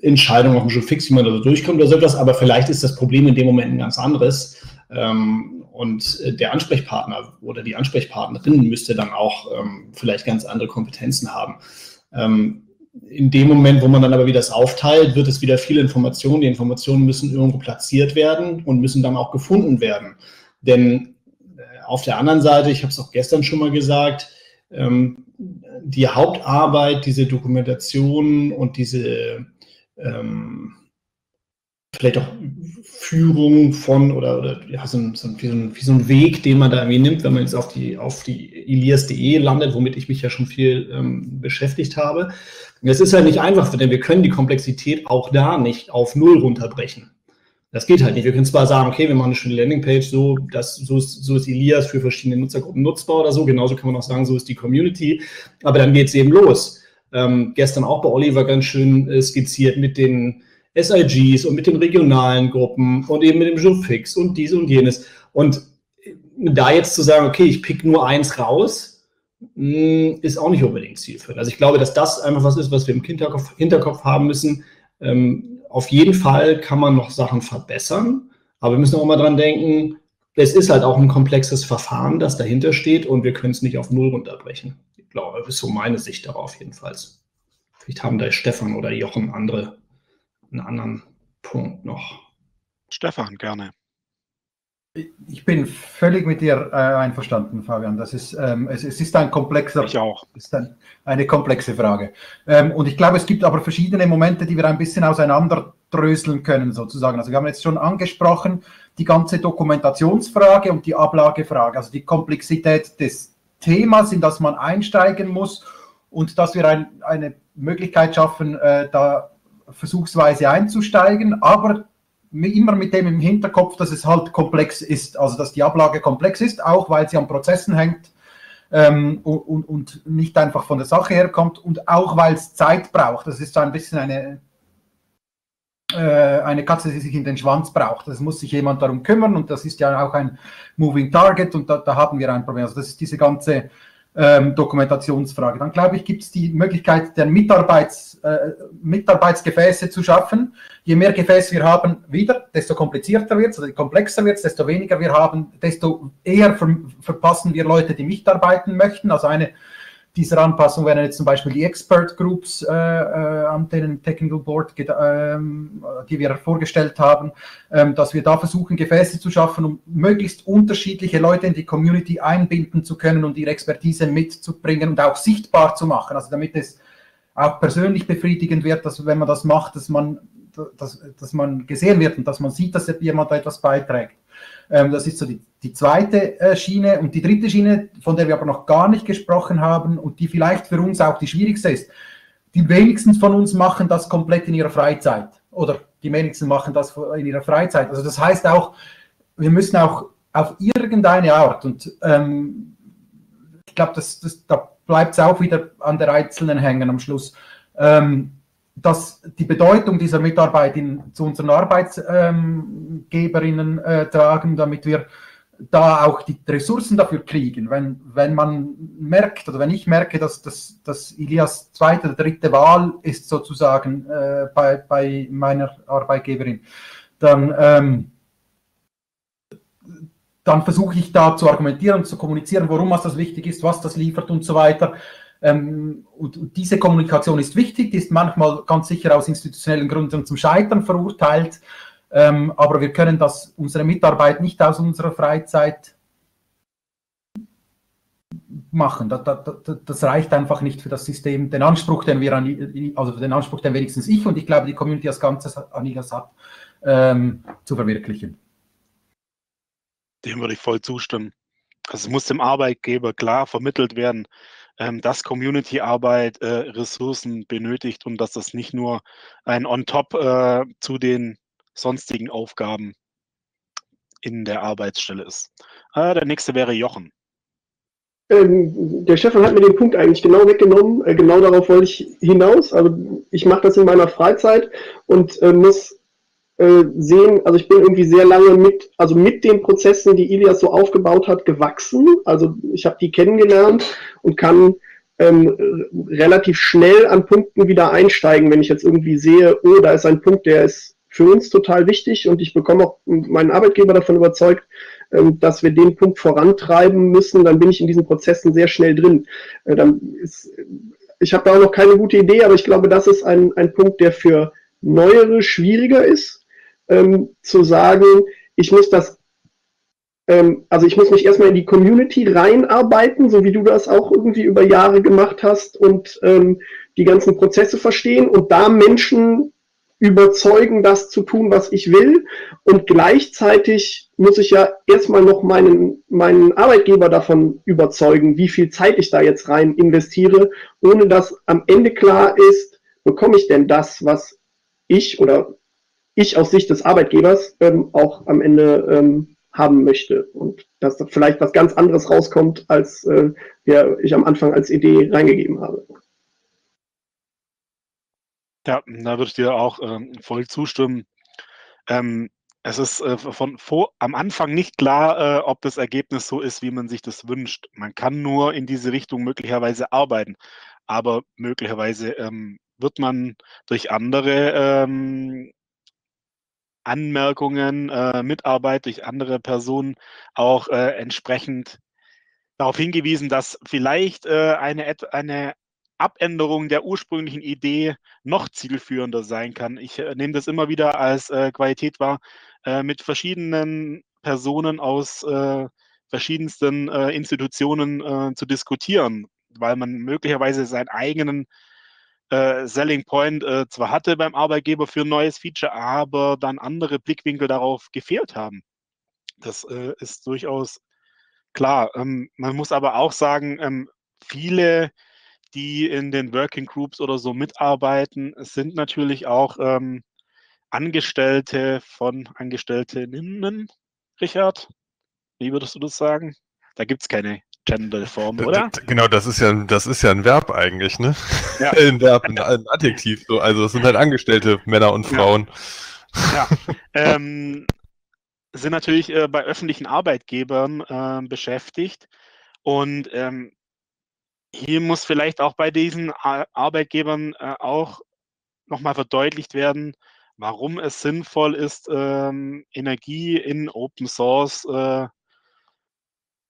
Entscheidung auf dem Show fix, wie man da so durchkommt oder so etwas, aber vielleicht ist das Problem in dem Moment ein ganz anderes. Ähm, Und äh, der Ansprechpartner oder die Ansprechpartnerin müsste dann auch ähm, vielleicht ganz andere Kompetenzen haben. Ähm, in dem Moment, wo man dann aber wieder das aufteilt, wird es wieder viele Informationen. Die Informationen müssen irgendwo platziert werden und müssen dann auch gefunden werden. Denn äh, auf der anderen Seite, ich habe es auch gestern schon mal gesagt, ähm, die Hauptarbeit, diese Dokumentation und diese ähm, vielleicht auch Führung von oder, oder ja, so ein, so wie, so ein, Weg, den man da irgendwie nimmt, wenn man jetzt auf die, auf die Elias.de landet, womit ich mich ja schon viel ähm, beschäftigt habe. Es ist halt nicht einfach, denn wir können die Komplexität auch da nicht auf Null runterbrechen. Das geht halt nicht. Wir können zwar sagen, okay, wir machen eine schöne Landingpage, so, das, so, ist, so ist Elias für verschiedene Nutzergruppen nutzbar oder so. Genauso kann man auch sagen, so ist die Community. Aber dann geht es eben los. Ähm, gestern auch bei Oliver ganz schön äh, skizziert mit den SIGs und mit den regionalen Gruppen und eben mit dem Jufix und dies und jenes. Und da jetzt zu sagen, okay, ich pick nur eins raus, hm, ist auch nicht unbedingt zielführend. Also ich glaube, dass das einfach was ist, was wir im Hinterkopf, Hinterkopf haben müssen. Ähm, auf jeden Fall kann man noch Sachen verbessern, aber wir müssen auch mal dran denken, es ist halt auch ein komplexes Verfahren, das dahinter steht und wir können es nicht auf Null runterbrechen. Ich glaube, das ist so meine Sicht darauf jedenfalls. Vielleicht haben da Stefan oder Jochen andere einen anderen Punkt noch. Stefan, gerne. Ich bin völlig mit dir äh, einverstanden, Fabian. Das ist, ähm, es, es, ist ein komplexer, ich auch. Ist ein, eine komplexe Frage. Ähm, und ich glaube, es gibt aber verschiedene Momente, die wir ein bisschen auseinanderdröseln können, sozusagen. Also wir haben jetzt schon angesprochen, die ganze Dokumentationsfrage und die Ablagefrage, also die Komplexität des Themas, in das man einsteigen muss und dass wir ein, eine Möglichkeit schaffen, äh, da versuchsweise einzusteigen, aber immer mit dem im Hinterkopf, dass es halt komplex ist, also dass die Ablage komplex ist, auch weil sie an Prozessen hängt ähm, und, und, nicht einfach von der Sache herkommt und auch weil es Zeit braucht. Das ist so ein bisschen eine, äh, eine Katze, die sich in den Schwanz braucht. Das muss sich jemand darum kümmern und das ist ja auch ein Moving Target und da, da haben wir ein Problem. Also das ist diese ganze ähm, Dokumentationsfrage. Dann glaube ich, gibt es die Möglichkeit der Mitarbeits, äh, Mitarbeitsgefäße zu schaffen. Je mehr Gefäße wir haben, wieder, desto komplizierter wird es, oder komplexer wird es, desto weniger wir haben, desto eher ver verpassen wir Leute, die mitarbeiten möchten. Also eine dieser Anpassung wären jetzt zum Beispiel die Expert Groups äh, äh, am denen Technical Board, ähm, die wir vorgestellt haben, ähm, dass wir da versuchen, Gefäße zu schaffen, um möglichst unterschiedliche Leute in die Community einbinden zu können und ihre Expertise mitzubringen und auch sichtbar zu machen. Also damit es auch persönlich befriedigend wird, dass wenn man das macht, dass man, dass, dass man gesehen wird und dass man sieht, dass jemand etwas beiträgt. Ähm, das ist so die, die zweite äh, Schiene. Und die dritte Schiene, von der wir aber noch gar nicht gesprochen haben und die vielleicht für uns auch die schwierigste ist, die wenigsten von uns machen das komplett in ihrer Freizeit. Oder die wenigsten machen das in ihrer Freizeit. Also das heißt auch, wir müssen auch auf irgendeine Art, und ähm, ich glaube, das, das, da bleibt es auch wieder an der Einzelnen hängen am Schluss, ähm, dass die Bedeutung dieser Mitarbeit in, zu unseren Arbeitsgeberinnen äh, tragen, damit wir da auch die Ressourcen dafür kriegen. Wenn, wenn man merkt oder wenn ich merke, dass, dass, dass Ilias zweite oder dritte Wahl ist sozusagen äh, bei, bei meiner Arbeitgeberin, dann, ähm, dann versuche ich da zu argumentieren, zu kommunizieren, warum das wichtig ist, was das liefert und so weiter. Ähm, und, und, diese Kommunikation ist wichtig, die ist manchmal ganz sicher aus institutionellen Gründen zum Scheitern verurteilt. Ähm, aber wir können das, unsere Mitarbeit nicht aus unserer Freizeit machen. Das, das, das, reicht einfach nicht für das System, den Anspruch, den wir an, also den Anspruch, den wenigstens ich und ich glaube die Community als Ganzes an IGAS hat, ähm, zu verwirklichen. Dem würde ich voll zustimmen. Also es muss dem Arbeitgeber klar vermittelt werden, ähm, dass Community-Arbeit äh, Ressourcen benötigt und dass das nicht nur ein On-Top äh, zu den sonstigen Aufgaben in der Arbeitsstelle ist. Äh, der nächste wäre Jochen. Ähm, der Stefan hat mir den Punkt eigentlich genau weggenommen. Äh, genau darauf wollte ich hinaus. Also ich mache das in meiner Freizeit und äh, muss äh, sehen, also ich bin irgendwie sehr lange mit, also mit den Prozessen, die Ilias so aufgebaut hat, gewachsen. Also ich habe die kennengelernt und kann ähm, relativ schnell an Punkten wieder einsteigen, wenn ich jetzt irgendwie sehe, oh, da ist ein Punkt, der ist für uns total wichtig und ich bekomme auch meinen Arbeitgeber davon überzeugt, ähm, dass wir den Punkt vorantreiben müssen, dann bin ich in diesen Prozessen sehr schnell drin. Äh, dann ist, ich habe da auch noch keine gute Idee, aber ich glaube, das ist ein, ein Punkt, der für Neuere schwieriger ist, ähm, zu sagen, ich muss das, ähm, also ich muss mich erstmal in die Community reinarbeiten, so wie du das auch irgendwie über Jahre gemacht hast und ähm, die ganzen Prozesse verstehen und da Menschen überzeugen, das zu tun, was ich will. Und gleichzeitig muss ich ja erstmal noch meinen, meinen Arbeitgeber davon überzeugen, wie viel Zeit ich da jetzt rein investiere, ohne dass am Ende klar ist, bekomme ich denn das, was ich oder ich aus Sicht des Arbeitgebers ähm, auch am Ende ähm, haben möchte. Und dass da vielleicht was ganz anderes rauskommt, als äh, ja, ich am Anfang als Idee reingegeben habe. Ja, da würde ich dir auch ähm, voll zustimmen. Ähm, es ist äh, von vor, am Anfang nicht klar, äh, ob das Ergebnis so ist, wie man sich das wünscht. Man kann nur in diese Richtung möglicherweise arbeiten, aber möglicherweise ähm, wird man durch andere ähm, Anmerkungen, äh, Mitarbeit durch andere Personen auch äh, entsprechend darauf hingewiesen, dass vielleicht äh, eine, eine Abänderung der ursprünglichen Idee noch zielführender sein kann. Ich äh, nehme das immer wieder als äh, Qualität wahr, äh, mit verschiedenen Personen aus verschiedensten Institutionen zu diskutieren, weil man möglicherweise seinen eigenen Selling Point zwar hatte beim Arbeitgeber für ein neues Feature, aber dann andere Blickwinkel darauf gefehlt haben. Das ist durchaus klar. Ähm, man muss aber auch sagen, ähm, viele die in den Working Groups oder so mitarbeiten, sind natürlich auch ähm, Angestellte von Angestellten, Richard. Wie würdest du das sagen? Da gibt es keine Genderform, oder? Genau, das ist ja, das ist ja ein Verb eigentlich, ne? Ja. ein Verb, ein, Adjektiv. So. Also es sind halt Angestellte, Männer und Frauen. Ja. ja. ähm, sind natürlich äh, bei öffentlichen Arbeitgebern äh, beschäftigt. Und ähm, hier muss vielleicht auch bei diesen Arbeitgebern äh, auch nochmal verdeutlicht werden, warum es sinnvoll ist, ähm, Energie in Open Source äh,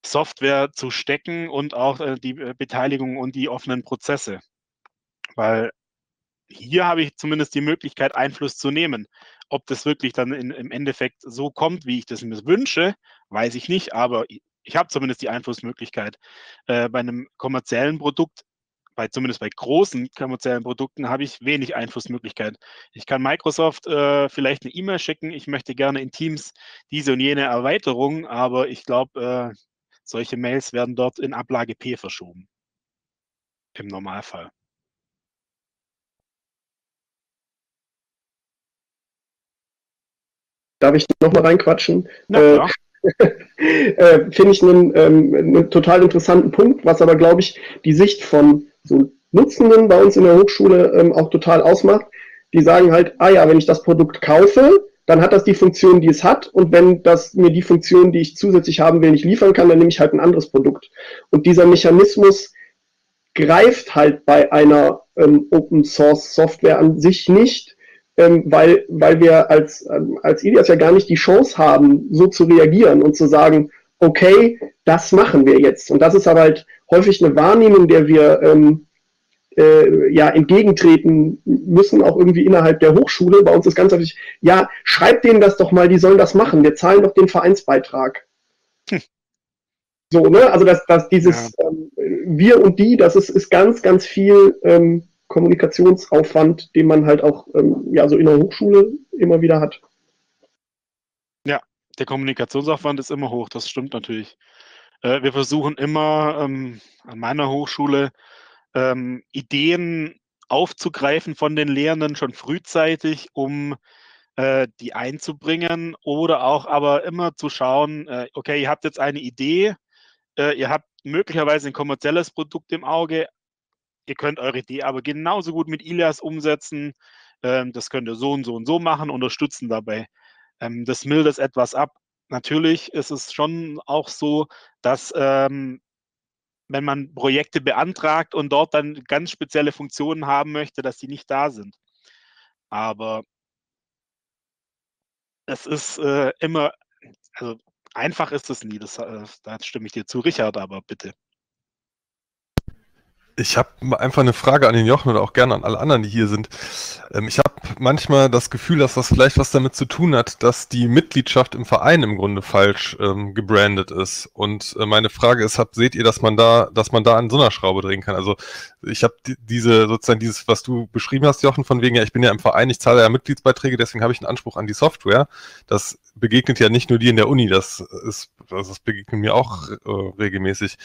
Software zu stecken und auch äh, die äh, Beteiligung und die offenen Prozesse. Weil hier habe ich zumindest die Möglichkeit, Einfluss zu nehmen. Ob das wirklich dann in, im Endeffekt so kommt, wie ich das mir wünsche, weiß ich nicht, aber ich habe zumindest die Einflussmöglichkeit. Äh, bei einem kommerziellen Produkt, bei, zumindest bei großen kommerziellen Produkten, habe ich wenig Einflussmöglichkeit. Ich kann Microsoft äh, vielleicht eine E-Mail schicken, ich möchte gerne in Teams diese und jene Erweiterung, aber ich glaube, äh, solche Mails werden dort in Ablage P verschoben. Im Normalfall. Darf ich nochmal reinquatschen? Na, äh, äh, Finde ich einen, ähm, einen total interessanten Punkt, was aber, glaube ich, die Sicht von so Nutzenden bei uns in der Hochschule ähm, auch total ausmacht. Die sagen halt, ah ja, wenn ich das Produkt kaufe, dann hat das die Funktion, die es hat. Und wenn das mir die Funktion, die ich zusätzlich haben will, nicht liefern kann, dann nehme ich halt ein anderes Produkt. Und dieser Mechanismus greift halt bei einer ähm, Open Source Software an sich nicht, ähm, weil, weil wir als, ähm, als Ilias ja gar nicht die Chance haben, so zu reagieren und zu sagen, okay, das machen wir jetzt. Und das ist aber halt häufig eine Wahrnehmung, der wir ähm, äh, ja entgegentreten müssen, auch irgendwie innerhalb der Hochschule. Bei uns ist ganz häufig, ja, schreibt denen das doch mal, die sollen das machen, wir zahlen doch den Vereinsbeitrag. Hm. So, ne? Also dass, dass dieses ja. ähm, Wir und die, das ist, ist ganz, ganz viel ähm, Kommunikationsaufwand, den man halt auch ähm, ja, so in der Hochschule immer wieder hat. Ja, der Kommunikationsaufwand ist immer hoch, das stimmt natürlich. Äh, wir versuchen immer ähm, an meiner Hochschule ähm, Ideen aufzugreifen von den Lehrenden schon frühzeitig, um äh, die einzubringen oder auch aber immer zu schauen, äh, okay, ihr habt jetzt eine Idee, äh, ihr habt möglicherweise ein kommerzielles Produkt im Auge, Ihr könnt eure Idee aber genauso gut mit Ilias umsetzen. Ähm, das könnt ihr so und so und so machen, unterstützen dabei. Ähm, das mildert etwas ab. Natürlich ist es schon auch so, dass ähm, wenn man Projekte beantragt und dort dann ganz spezielle Funktionen haben möchte, dass die nicht da sind. Aber es ist äh, immer, also einfach ist es nie, das, äh, da stimme ich dir zu, Richard, aber bitte. Ich habe einfach eine Frage an den Jochen oder auch gerne an alle anderen, die hier sind. Ähm, ich habe manchmal das Gefühl, dass das vielleicht was damit zu tun hat, dass die Mitgliedschaft im Verein im Grunde falsch ähm, gebrandet ist. Und äh, meine Frage ist, hab, seht ihr, dass man da, dass man da an so einer Schraube drehen kann? Also ich habe die, diese sozusagen dieses, was du beschrieben hast, Jochen, von wegen, ja, ich bin ja im Verein, ich zahle ja Mitgliedsbeiträge, deswegen habe ich einen Anspruch an die Software. Das begegnet ja nicht nur dir in der Uni, das ist, das begegnet mir auch äh, regelmäßig.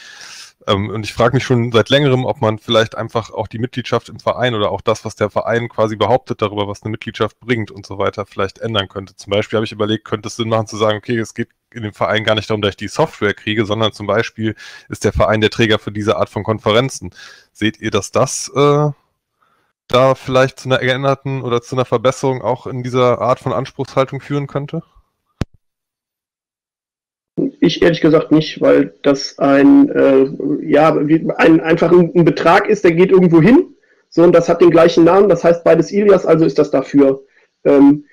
Ähm, und ich frage mich schon seit längerem, ob man vielleicht einfach auch die Mitgliedschaft im Verein oder auch das, was der Verein quasi behauptet darüber, was eine Mitgliedschaft bringt und so weiter, vielleicht ändern könnte. Zum Beispiel habe ich überlegt, könnte es Sinn machen zu sagen, okay, es geht in dem Verein gar nicht darum, dass ich die Software kriege, sondern zum Beispiel ist der Verein der Träger für diese Art von Konferenzen. Seht ihr, dass das äh, da vielleicht zu einer geänderten oder zu einer Verbesserung auch in dieser Art von Anspruchshaltung führen könnte? Ich ehrlich gesagt nicht, weil das ein, äh, ja, ein, einfach ein, ein, Betrag ist, der geht irgendwo hin. So, und das hat den gleichen Namen, das heißt beides Ilias, also ist das dafür. Ähm,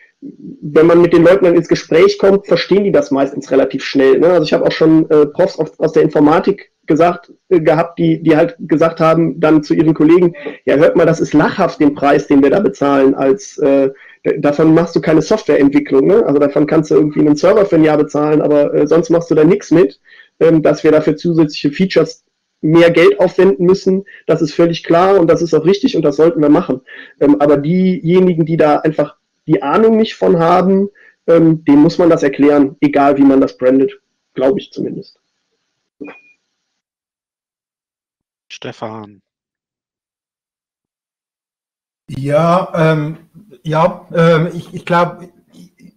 wenn man mit den Leuten dann ins Gespräch kommt, verstehen die das meistens relativ schnell. Ne? Also ich habe auch schon äh, Profs auf, aus der Informatik gesagt äh, gehabt, die, die halt gesagt haben dann zu ihren Kollegen, ja hört mal, das ist lachhaft den Preis, den wir da bezahlen als äh, davon machst du keine Softwareentwicklung, ne? Also davon kannst du irgendwie einen Server für ein Jahr bezahlen, aber äh, sonst machst du da nichts mit, ähm, dass wir dafür zusätzliche Features mehr Geld aufwenden müssen. Das ist völlig klar und das ist auch richtig und das sollten wir machen. Ähm, aber diejenigen, die da einfach die Ahnung nicht von haben, ähm, dem muss man das erklären, egal wie man das brandet, glaube ich zumindest. Stefan. Ja, ähm, ja, ähm, ich, ich glaube,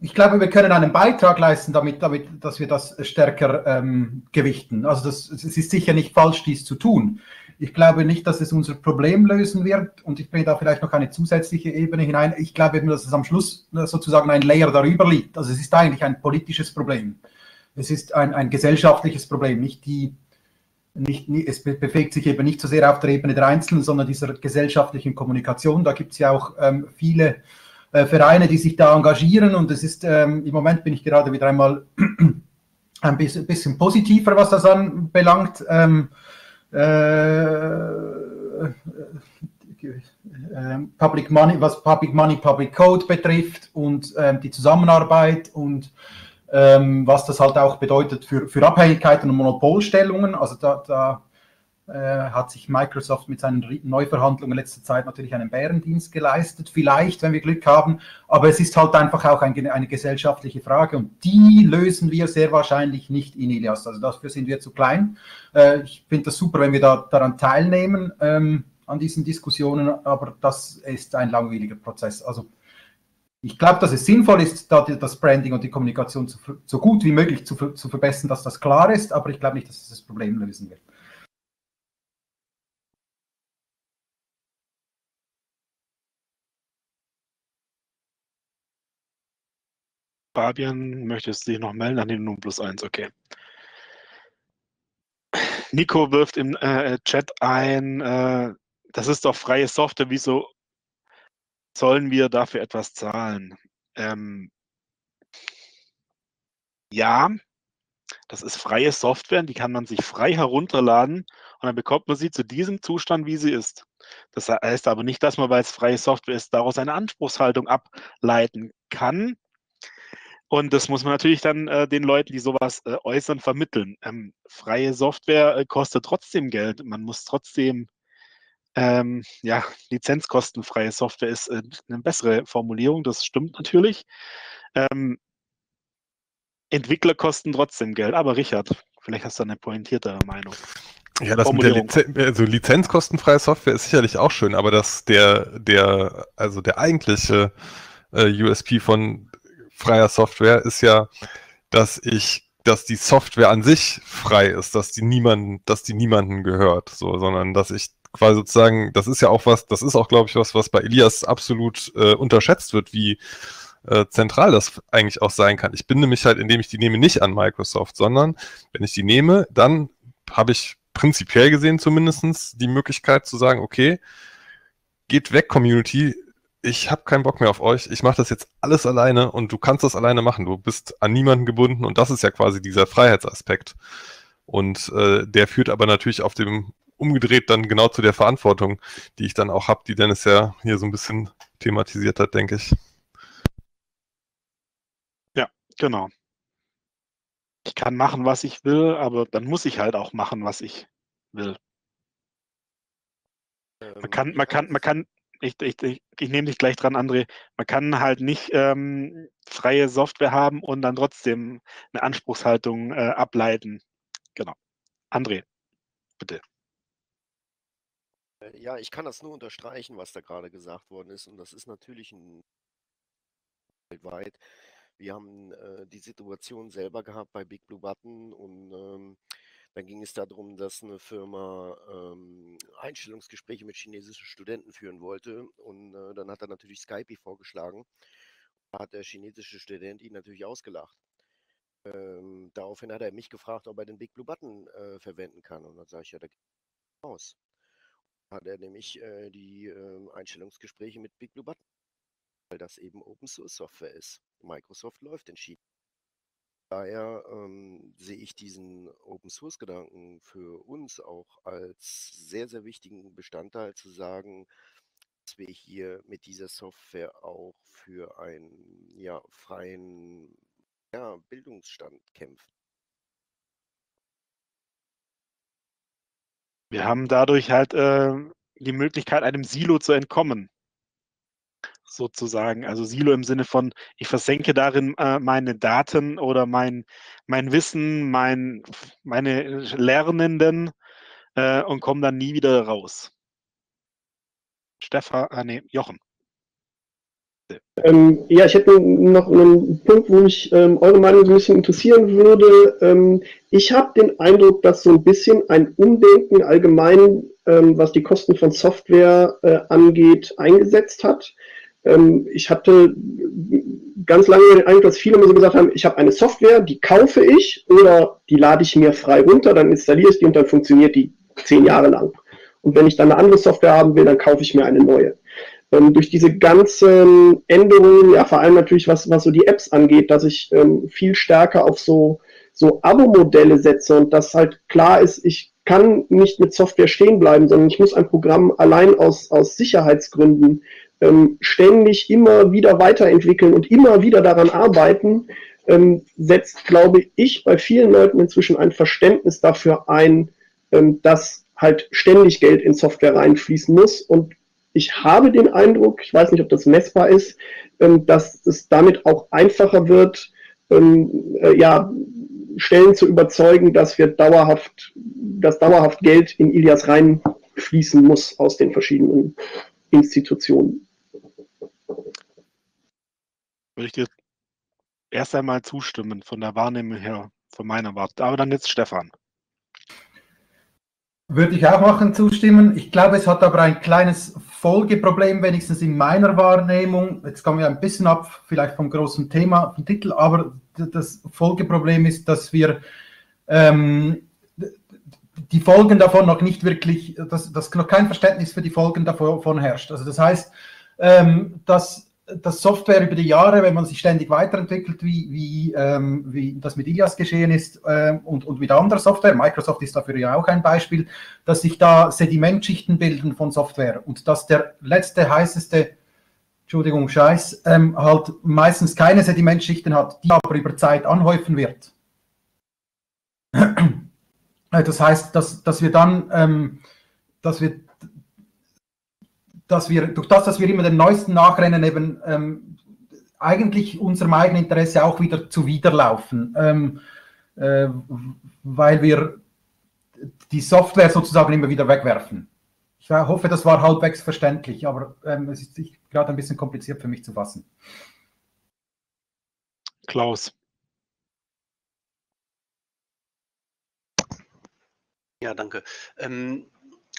ich glaube, wir können einen Beitrag leisten, damit, damit dass wir das stärker ähm, gewichten. Also das, es ist sicher nicht falsch, dies zu tun. Ich glaube nicht, dass es unser Problem lösen wird und ich bringe da vielleicht noch eine zusätzliche Ebene hinein. Ich glaube eben, dass es am Schluss sozusagen ein Layer darüber liegt. Also es ist eigentlich ein politisches Problem. Es ist ein, ein gesellschaftliches Problem, nicht die, nicht, es bewegt sich eben nicht so sehr auf der Ebene der Einzelnen, sondern dieser gesellschaftlichen Kommunikation. Da gibt es ja auch ähm, viele äh, Vereine, die sich da engagieren und es ist, ähm, im Moment bin ich gerade wieder einmal ein bisschen, bisschen positiver, was das anbelangt. Ähm, äh, äh, Public Money, was Public Money, Public Code betrifft und ähm, die Zusammenarbeit und ähm, was das halt auch bedeutet für, für Abhängigkeiten und Monopolstellungen. Also da, da äh, hat sich Microsoft mit seinen Neuverhandlungen in letzter Zeit natürlich einen Bärendienst geleistet, vielleicht, wenn wir Glück haben, aber es ist halt einfach auch ein, eine gesellschaftliche Frage und die lösen wir sehr wahrscheinlich nicht in Ilias, also dafür sind wir zu klein. Äh, ich finde das super, wenn wir da daran teilnehmen, ähm, an diesen Diskussionen, aber das ist ein langwieriger Prozess. Also ich glaube, dass es sinnvoll ist, da das Branding und die Kommunikation zu, so gut wie möglich zu, zu verbessern, dass das klar ist, aber ich glaube nicht, dass es das Problem lösen wird. Fabian, möchtest dich noch melden? An den nun plus eins, okay. Nico wirft im äh, Chat ein, äh, das ist doch freie Software, wieso sollen wir dafür etwas zahlen? Ähm, ja, das ist freie Software, die kann man sich frei herunterladen und dann bekommt man sie zu diesem Zustand, wie sie ist. Das heißt aber nicht, dass man, weil es freie Software ist, daraus eine Anspruchshaltung ableiten kann. Und das muss man natürlich dann äh, den Leuten, die sowas äh, äußern, vermitteln. Ähm, freie Software äh, kostet trotzdem Geld. Man muss trotzdem, ähm, ja, lizenzkostenfreie Software ist äh, eine bessere Formulierung, das stimmt natürlich. Ähm, Entwickler kosten trotzdem Geld. Aber Richard, vielleicht hast du eine pointiertere Meinung. Ja, das mit der Lizen also lizenzkostenfreie Software ist sicherlich auch schön, aber dass der, der, also der eigentliche äh, USP von freier Software ist ja, dass ich, dass die Software an sich frei ist, dass die niemanden, dass die niemanden gehört, so, sondern dass ich quasi sozusagen, das ist ja auch was, das ist auch, glaube ich, was, was bei Elias absolut äh, unterschätzt wird, wie äh, zentral das eigentlich auch sein kann. Ich binde mich halt, indem ich die nehme, nicht an Microsoft, sondern wenn ich die nehme, dann habe ich prinzipiell gesehen zumindestens die Möglichkeit zu sagen, okay, geht weg, Community, ich habe keinen Bock mehr auf euch, ich mache das jetzt alles alleine und du kannst das alleine machen. Du bist an niemanden gebunden und das ist ja quasi dieser Freiheitsaspekt. Und äh, der führt aber natürlich auf dem umgedreht dann genau zu der Verantwortung, die ich dann auch habe, die Dennis ja hier so ein bisschen thematisiert hat, denke ich. Ja, genau. Ich kann machen, was ich will, aber dann muss ich halt auch machen, was ich will. Man kann, man kann, man kann, ich, ich, ich, ich nehme dich gleich dran, André, man kann halt nicht ähm, freie Software haben und dann trotzdem eine Anspruchshaltung äh, ableiten. Genau. André, bitte. Äh, ja, ich kann das nur unterstreichen, was da gerade gesagt worden ist. Und das ist natürlich ein weltweit. Wir haben äh, die Situation selber gehabt bei Big Blue Button und ähm, dann ging es darum, dass eine Firma ähm, Einstellungsgespräche mit chinesischen Studenten führen wollte. Und äh, dann hat er natürlich Skype vorgeschlagen. Da hat der chinesische Student ihn natürlich ausgelacht. Ähm, daraufhin hat er mich gefragt, ob er den Big Blue Button äh, verwenden kann. Und dann sage ich, ja, da geht aus. Hat er nämlich äh, die äh, Einstellungsgespräche mit Big Blue Button, weil das eben Open Source Software ist. Microsoft läuft in China. Daher ähm, sehe ich diesen Open Source Gedanken für uns auch als sehr, sehr wichtigen Bestandteil zu sagen, dass wir hier mit dieser Software auch für einen ja, freien ja, Bildungsstand kämpfen. Wir haben dadurch halt äh, die Möglichkeit, einem Silo zu entkommen sozusagen. Also Silo im Sinne von, ich versenke darin äh, meine Daten oder mein, mein Wissen, mein, meine Lernenden äh, und komme dann nie wieder raus. Stefan, ah, nee, Jochen. Ähm, ja, ich hätte noch einen Punkt, wo mich ähm, eure Meinung ein bisschen interessieren würde. Ähm, ich habe den Eindruck, dass so ein bisschen ein Umdenken allgemein, ähm, was die Kosten von Software äh, angeht, eingesetzt hat. Ähm, ich hatte ganz lange den Eindruck, dass viele mir so gesagt haben, ich habe eine Software, die kaufe ich oder die lade ich mir frei runter, dann installiere ich die und dann funktioniert die zehn Jahre lang. Und wenn ich dann eine andere Software haben will, dann kaufe ich mir eine neue. Ähm, durch diese ganzen Änderungen, ja vor allem natürlich was, was so die Apps angeht, dass ich ähm, viel stärker auf so, so Abo-Modelle setze und dass halt klar ist, ich kann nicht mit Software stehen bleiben, sondern ich muss ein Programm allein aus, aus Sicherheitsgründen ähm, ständig immer wieder weiterentwickeln und immer wieder daran arbeiten, ähm, setzt, glaube ich, bei vielen Leuten inzwischen ein Verständnis dafür ein, ähm, dass halt ständig Geld in Software reinfließen muss. Und ich habe den Eindruck, ich weiß nicht, ob das messbar ist, ähm, dass es damit auch einfacher wird, ähm, äh, ja, Stellen zu überzeugen, dass wir dauerhaft, dass dauerhaft Geld in Ilias reinfließen muss aus den verschiedenen Institutionen würde ich dir erst einmal zustimmen, von der Wahrnehmung her, von meiner Warte. Aber dann jetzt Stefan. Würde ich auch machen, zustimmen. Ich glaube, es hat aber ein kleines Folgeproblem, wenigstens in meiner Wahrnehmung. Jetzt kommen wir ein bisschen ab, vielleicht vom großen Thema, vom Titel, aber das Folgeproblem ist, dass wir ähm, die Folgen davon noch nicht wirklich, dass, dass noch kein Verständnis für die Folgen davon herrscht. Also das heißt, ähm, dass dass Software über die Jahre, wenn man sich ständig weiterentwickelt, wie, wie, ähm, wie das mit Ilias geschehen ist ähm, und, und mit anderer Software, Microsoft ist dafür ja auch ein Beispiel, dass sich da Sedimentschichten bilden von Software und dass der letzte heißeste, Entschuldigung, Scheiß, ähm, halt meistens keine Sedimentschichten hat, die aber über Zeit anhäufen wird. Das heißt, dass, dass wir dann, ähm, dass wir dass wir, durch das, dass wir immer den neuesten nachrennen, eben ähm, eigentlich unserem eigenen Interesse auch wieder zuwiderlaufen, ähm, äh, weil wir die Software sozusagen immer wieder wegwerfen. Ich hoffe, das war halbwegs verständlich, aber ähm, es ist gerade ein bisschen kompliziert für mich zu fassen. Klaus. Ja, danke. Ähm,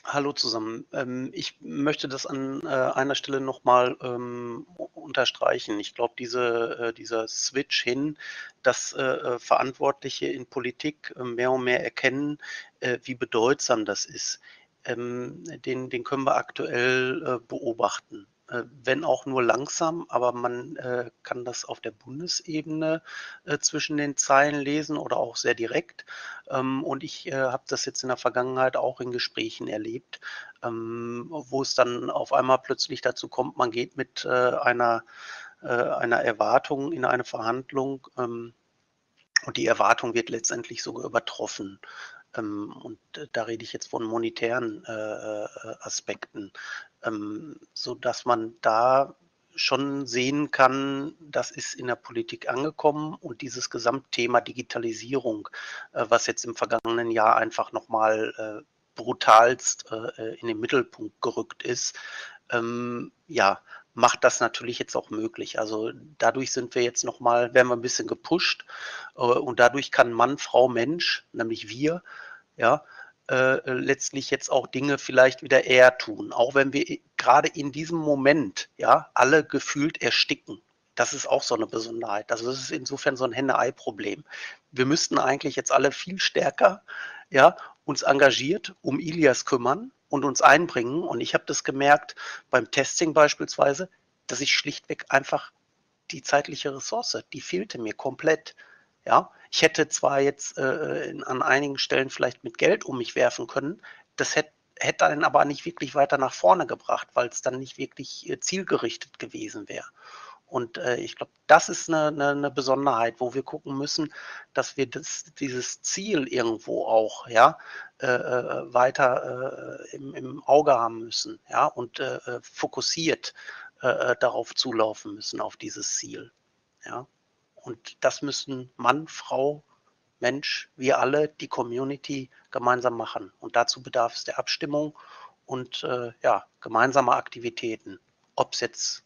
Hallo zusammen. Ähm, ich möchte das an äh, einer Stelle nochmal ähm, unterstreichen. Ich glaube, diese, äh, dieser Switch hin, dass äh, äh Verantwortliche in Politik äh, mehr und mehr erkennen, äh, wie bedeutsam das ist, ähm, den, den können wir aktuell beobachten. Äh, wenn auch nur langsam, aber man äh, kann das auf der Bundesebene äh, zwischen den Zeilen lesen oder auch sehr direkt. Ähm, und ich äh, habe das jetzt in der Vergangenheit auch in Gesprächen erlebt, ähm, wo es dann auf einmal plötzlich dazu kommt, man geht mit äh, einer, äh, einer Erwartung in eine Verhandlung ähm, und die Erwartung wird letztendlich sogar übertroffen. Ähm, und da rede ich jetzt von monetären Aspekten, ähm, so dass man da schon sehen kann, das ist in der Politik angekommen und dieses Gesamtthema Digitalisierung, äh, was jetzt im vergangenen Jahr einfach nochmal äh, brutalst äh, in den Mittelpunkt gerückt ist, ähm, ja, macht das natürlich jetzt auch möglich. Also dadurch sind wir jetzt nochmal, werden wir ein bisschen gepusht äh, und dadurch kann Mann, Frau, Mensch, nämlich wir, ja, äh, letztlich jetzt auch Dinge vielleicht wieder eher tun, auch wenn wir gerade in diesem Moment ja alle gefühlt ersticken. Das ist auch so eine Besonderheit. Also das ist insofern so ein Henne-Ei-Problem. Wir müssten eigentlich jetzt alle viel stärker ja, uns engagiert um Ilias kümmern und uns einbringen. Und ich habe das gemerkt beim Testing beispielsweise, dass ich schlichtweg einfach die zeitliche Ressource, die fehlte mir komplett. Ja, ich hätte zwar jetzt äh, in, an einigen Stellen vielleicht mit Geld um mich werfen können, das hätte hätte einen aber nicht wirklich weiter nach vorne gebracht, weil es dann nicht wirklich äh, zielgerichtet gewesen wäre. Und äh, ich glaube, das ist eine, eine, eine, Besonderheit, wo wir gucken müssen, dass wir das, dieses Ziel irgendwo auch ja, äh, äh weiter äh, im, im, Auge haben müssen ja, und äh, fokussiert darauf zulaufen müssen, auf dieses Ziel. Ja. Und das müssen Mann, Frau, Mensch, wir alle, die Community gemeinsam machen. Und dazu bedarf es der Abstimmung und äh, ja, gemeinsamer Aktivitäten. Ob es jetzt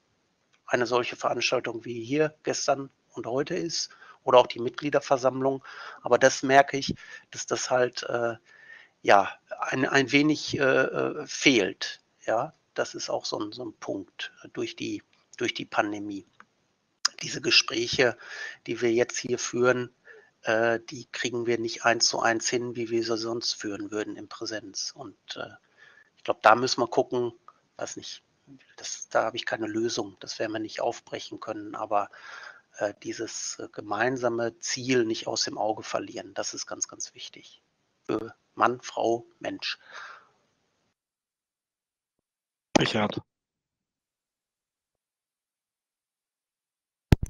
eine solche Veranstaltung wie hier gestern und heute ist oder auch die Mitgliederversammlung. Aber das merke ich, dass das halt äh, ja ein, ein wenig äh, äh fehlt. Ja, das ist auch so ein, so ein Punkt durch die, durch die Pandemie diese Gespräche, die wir jetzt hier führen, äh, die kriegen wir nicht eins zu eins hin, wie wir sie sonst führen würden in Präsenz. Und äh, ich glaube, da müssen wir gucken, weiß nicht, das, da habe ich keine Lösung, das werden wir nicht aufbrechen können, aber äh, dieses äh, gemeinsame Ziel nicht aus dem Auge verlieren, das ist ganz, ganz wichtig. Für Mann, Frau, Mensch. Richard.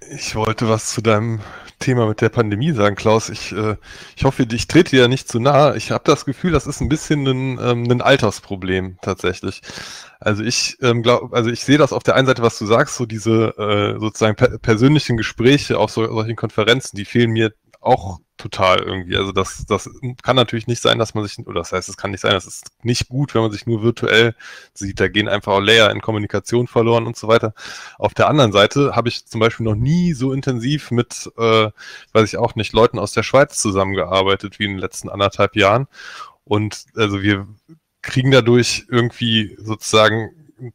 Ich wollte was zu deinem Thema mit der Pandemie sagen, Klaus. Ich, äh, ich hoffe, ich trete dir nicht zu nahe. Ich habe das Gefühl, das ist ein bisschen ein, ähm, ein Altersproblem tatsächlich. Also ich ähm, glaube, also ich sehe das auf der einen Seite, was du sagst, so diese äh, sozusagen per persönlichen Gespräche auf so, solchen Konferenzen, die fehlen mir auch total irgendwie. Also das, das kann natürlich nicht sein, dass man sich, oder das heißt, es kann nicht sein, das ist nicht gut, wenn man sich nur virtuell sieht. Da gehen einfach auch Layer in Kommunikation verloren und so weiter. Auf der anderen Seite habe ich zum Beispiel noch nie so intensiv mit, äh, weiß ich auch nicht, Leuten aus der Schweiz zusammengearbeitet wie in den letzten anderthalb Jahren. Und also wir kriegen dadurch irgendwie sozusagen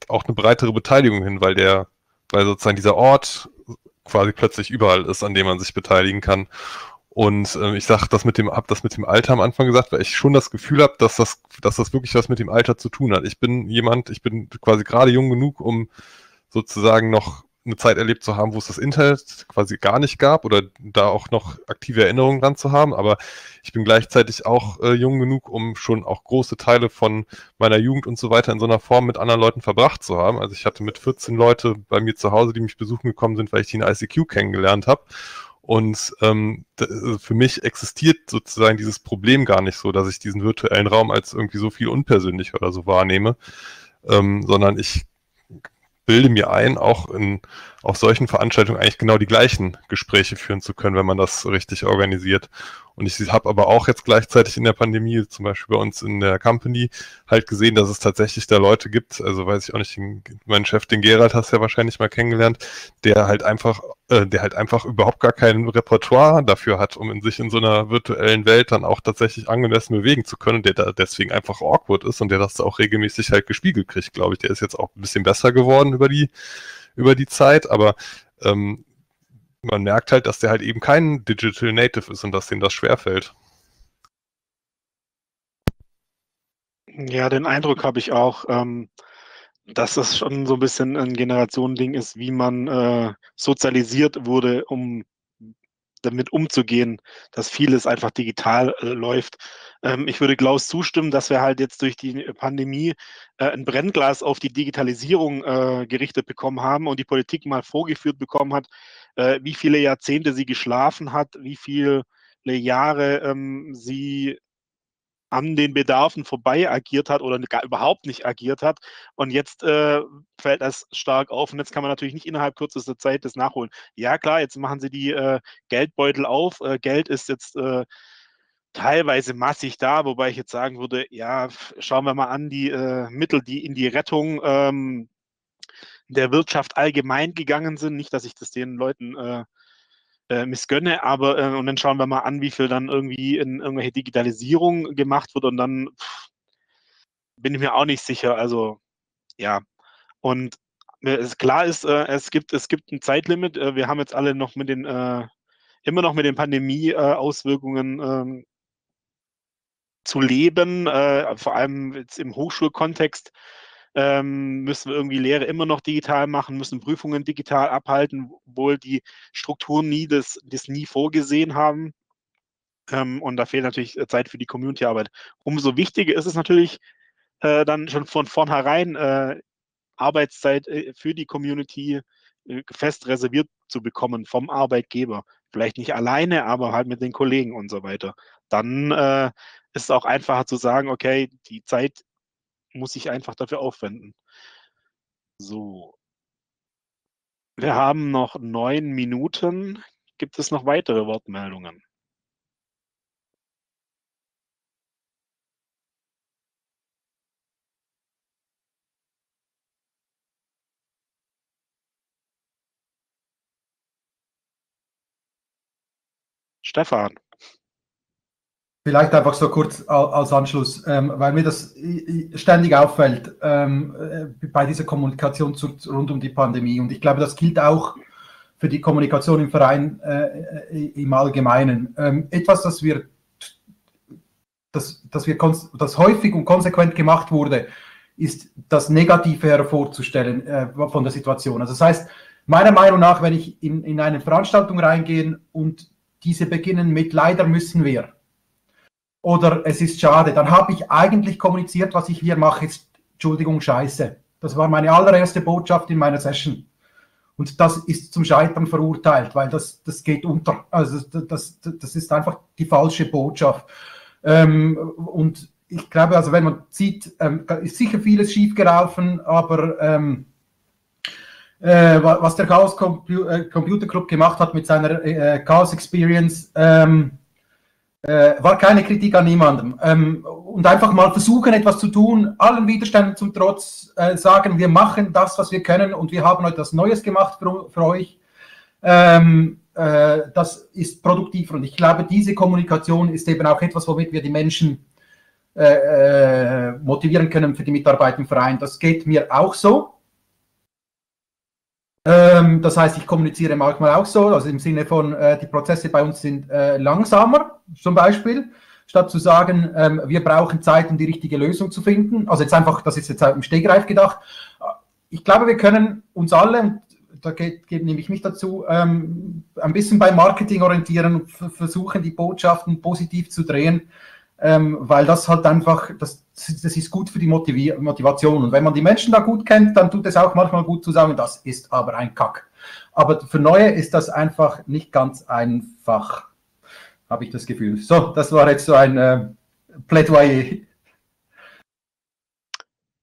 auch eine breitere Beteiligung hin, weil der, weil sozusagen dieser Ort quasi plötzlich überall ist, an dem man sich beteiligen kann. Und äh, ich sag das mit dem, hab das mit dem Alter am Anfang gesagt, weil ich schon das Gefühl habe, dass das, dass das wirklich was mit dem Alter zu tun hat. Ich bin jemand, ich bin quasi gerade jung genug, um sozusagen noch eine Zeit erlebt zu haben, wo es das Internet quasi gar nicht gab oder da auch noch aktive Erinnerungen dran zu haben. Aber ich bin gleichzeitig auch äh, jung genug, um schon auch große Teile von meiner Jugend und so weiter in so einer Form mit anderen Leuten verbracht zu haben. Also ich hatte mit 14 Leute bei mir zu Hause, die mich besuchen gekommen sind, weil ich die in ICQ kennengelernt habe. Und ähm, also für mich existiert sozusagen dieses Problem gar nicht so, dass ich diesen virtuellen Raum als irgendwie so viel unpersönlich oder so wahrnehme, ähm, sondern ich bilde mir ein, auch in auf solchen Veranstaltungen eigentlich genau die gleichen Gespräche führen zu können, wenn man das richtig organisiert. Und ich habe aber auch jetzt gleichzeitig in der Pandemie, zum Beispiel bei uns in der Company, halt gesehen, dass es tatsächlich da Leute gibt, also weiß ich auch nicht, mein Chef, den Gerald hast du ja wahrscheinlich mal kennengelernt, der halt einfach, äh, der halt einfach überhaupt gar kein Repertoire dafür hat, um in sich in so einer virtuellen Welt dann auch tatsächlich angemessen bewegen zu können, der da deswegen einfach awkward ist und der das auch regelmäßig halt gespiegelt kriegt, glaube ich. Der ist jetzt auch ein bisschen besser geworden über die, über die Zeit, aber ähm, man merkt halt, dass der halt eben kein Digital Native ist und dass dem das schwerfällt. Ja, den Eindruck habe ich auch. Ähm, dass das schon so ein bisschen ein Generationending ist, wie man äh, sozialisiert wurde, um damit umzugehen, dass vieles einfach digital äh, läuft. Ähm, ich würde Klaus zustimmen, dass wir halt jetzt durch die Pandemie äh, ein Brennglas auf die Digitalisierung äh, gerichtet bekommen haben und die Politik mal vorgeführt bekommen hat, äh, wie viele Jahrzehnte sie geschlafen hat, wie viele Jahre ähm, sie an den Bedarfen vorbei agiert hat oder gar überhaupt nicht agiert hat. Und jetzt äh, fällt das stark auf. Und jetzt kann man natürlich nicht innerhalb kürzester Zeit das nachholen. Ja, klar, jetzt machen sie die äh, Geldbeutel auf. Äh, Geld ist jetzt äh, teilweise massig da, wobei ich jetzt sagen würde, ja, schauen wir mal an, die äh, Mittel, die in die Rettung ähm, der Wirtschaft allgemein gegangen sind. Nicht, dass ich das den Leuten äh, äh, missgönne, aber äh, und dann schauen wir mal an, wie viel dann irgendwie in irgendwelche Digitalisierung gemacht wird und dann pff, bin ich mir auch nicht sicher. Also ja, und es, klar ist, äh, es gibt es gibt ein Zeitlimit. Äh, wir haben jetzt alle noch mit den äh, immer noch mit den Pandemie-Auswirkungen ähm, zu leben, äh, vor allem jetzt im Hochschulkontext ähm, müssen wir irgendwie Lehre immer noch digital machen, müssen Prüfungen digital abhalten, obwohl die Strukturen nie das, das nie vorgesehen haben. Ähm, und da fehlt natürlich Zeit für die Community-Arbeit. Umso wichtiger ist es natürlich äh, dann schon von vornherein äh, Arbeitszeit äh, für die Community äh, fest reserviert zu bekommen vom Arbeitgeber. Vielleicht nicht alleine, aber halt mit den Kollegen und so weiter. Dann äh, ist auch einfacher zu sagen, okay, die Zeit muss ich einfach dafür aufwenden. So. Wir haben noch neun Minuten. Gibt es noch weitere Wortmeldungen? Stefan. Vielleicht einfach so kurz als Anschluss, ähm, weil mir das ständig auffällt ähm, äh, bei dieser Kommunikation rund um die Pandemie. Und ich glaube, das gilt auch für die Kommunikation im Verein äh, äh im Allgemeinen. Ähm, etwas, das wir, das, das wir das häufig und konsequent gemacht wurde, ist das Negative hervorzustellen von der Situation. Also das heißt, meiner Meinung nach, wenn ich in, in eine Veranstaltung reingehe und diese beginnen mit leider müssen wir, oder es ist schade, dann habe ich eigentlich kommuniziert, was ich hier mache, ist Entschuldigung, scheiße. Das war meine allererste Botschaft in meiner Session. Und das ist zum Scheitern verurteilt, weil das, das geht unter. Also das, das ist einfach die falsche Botschaft. Ähm, und ich glaube, also wenn man sieht, ähm, ist sicher vieles schiefgelaufen, aber ähm, äh, was der Chaos äh, Computer Club gemacht hat mit seiner äh, Chaos Experience, ähm, äh, war keine Kritik an niemandem. Ähm, und einfach mal versuchen, etwas zu tun, allen Widerständen zum Trotz, äh, sagen, wir machen das, was wir können und wir haben etwas Neues gemacht für, für euch. Ähm, äh, das ist produktiv und ich glaube, diese Kommunikation ist eben auch etwas, womit wir die Menschen äh, äh, motivieren können für die Mitarbeit im Verein. Das geht mir auch so. Ähm, das heißt, ich kommuniziere manchmal auch so, also im Sinne von, äh, die Prozesse bei uns sind äh, langsamer, zum Beispiel, statt zu sagen, ähm, wir brauchen Zeit, um die richtige Lösung zu finden. Also jetzt einfach, das ist jetzt im Stegreif gedacht. Ich glaube, wir können uns alle, da nehme ich mich dazu, ähm, ein bisschen beim Marketing orientieren und versuchen, die Botschaften positiv zu drehen ähm, weil das halt einfach, das, das ist gut für die Motivi Motivation. Und wenn man die Menschen da gut kennt, dann tut es auch manchmal gut zu sagen, das ist aber ein Kack. Aber für Neue ist das einfach nicht ganz einfach, habe ich das Gefühl. So, das war jetzt so ein äh, Plädoyer.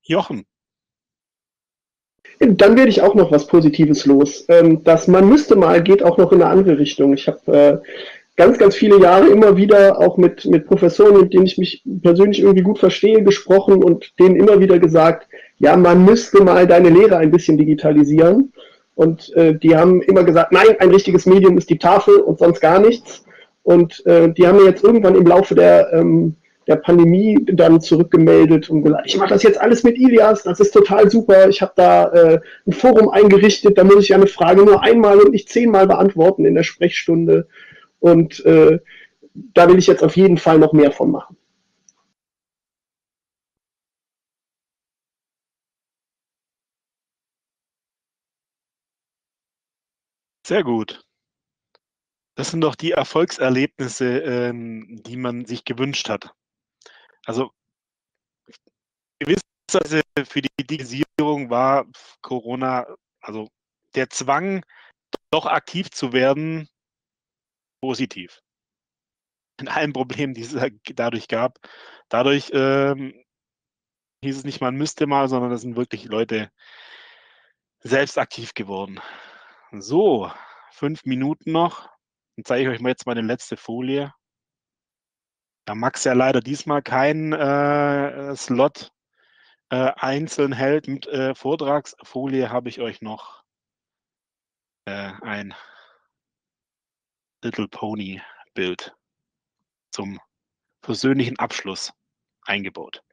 Jochen. Dann werde ich auch noch was Positives los. Ähm, das Man müsste mal geht auch noch in eine andere Richtung. Ich habe äh, ganz, ganz viele Jahre immer wieder auch mit, mit Professoren, mit denen ich mich persönlich irgendwie gut verstehe, gesprochen und denen immer wieder gesagt, ja, man müsste mal deine Lehre ein bisschen digitalisieren. Und äh, die haben immer gesagt, nein, ein richtiges Medium ist die Tafel und sonst gar nichts. Und äh, die haben mir jetzt irgendwann im Laufe der, ähm, der Pandemie dann zurückgemeldet und gesagt, ich mache das jetzt alles mit Ilias, das ist total super. Ich habe da äh, ein Forum eingerichtet, da muss ich eine Frage nur einmal und nicht zehnmal beantworten in der Sprechstunde. Und äh, da will ich jetzt auf jeden Fall noch mehr von machen. Sehr gut. Das sind doch die Erfolgserlebnisse, ähm, die man sich gewünscht hat. Also gewisserweise für die Digitalisierung war Corona, also der Zwang, doch aktiv zu werden, positiv. In allen Problemen, die es dadurch gab. Dadurch ähm, hieß es nicht, man müsste mal, sondern das sind wirklich Leute selbst aktiv geworden. So, fünf Minuten noch. Dann zeige ich euch mal jetzt meine letzte Folie. Da Max ja leider diesmal keinen äh, Slot äh, einzeln hält mit äh, Vortragsfolie, habe ich euch noch äh, ein Little Pony Bild zum persönlichen Abschluss eingebaut.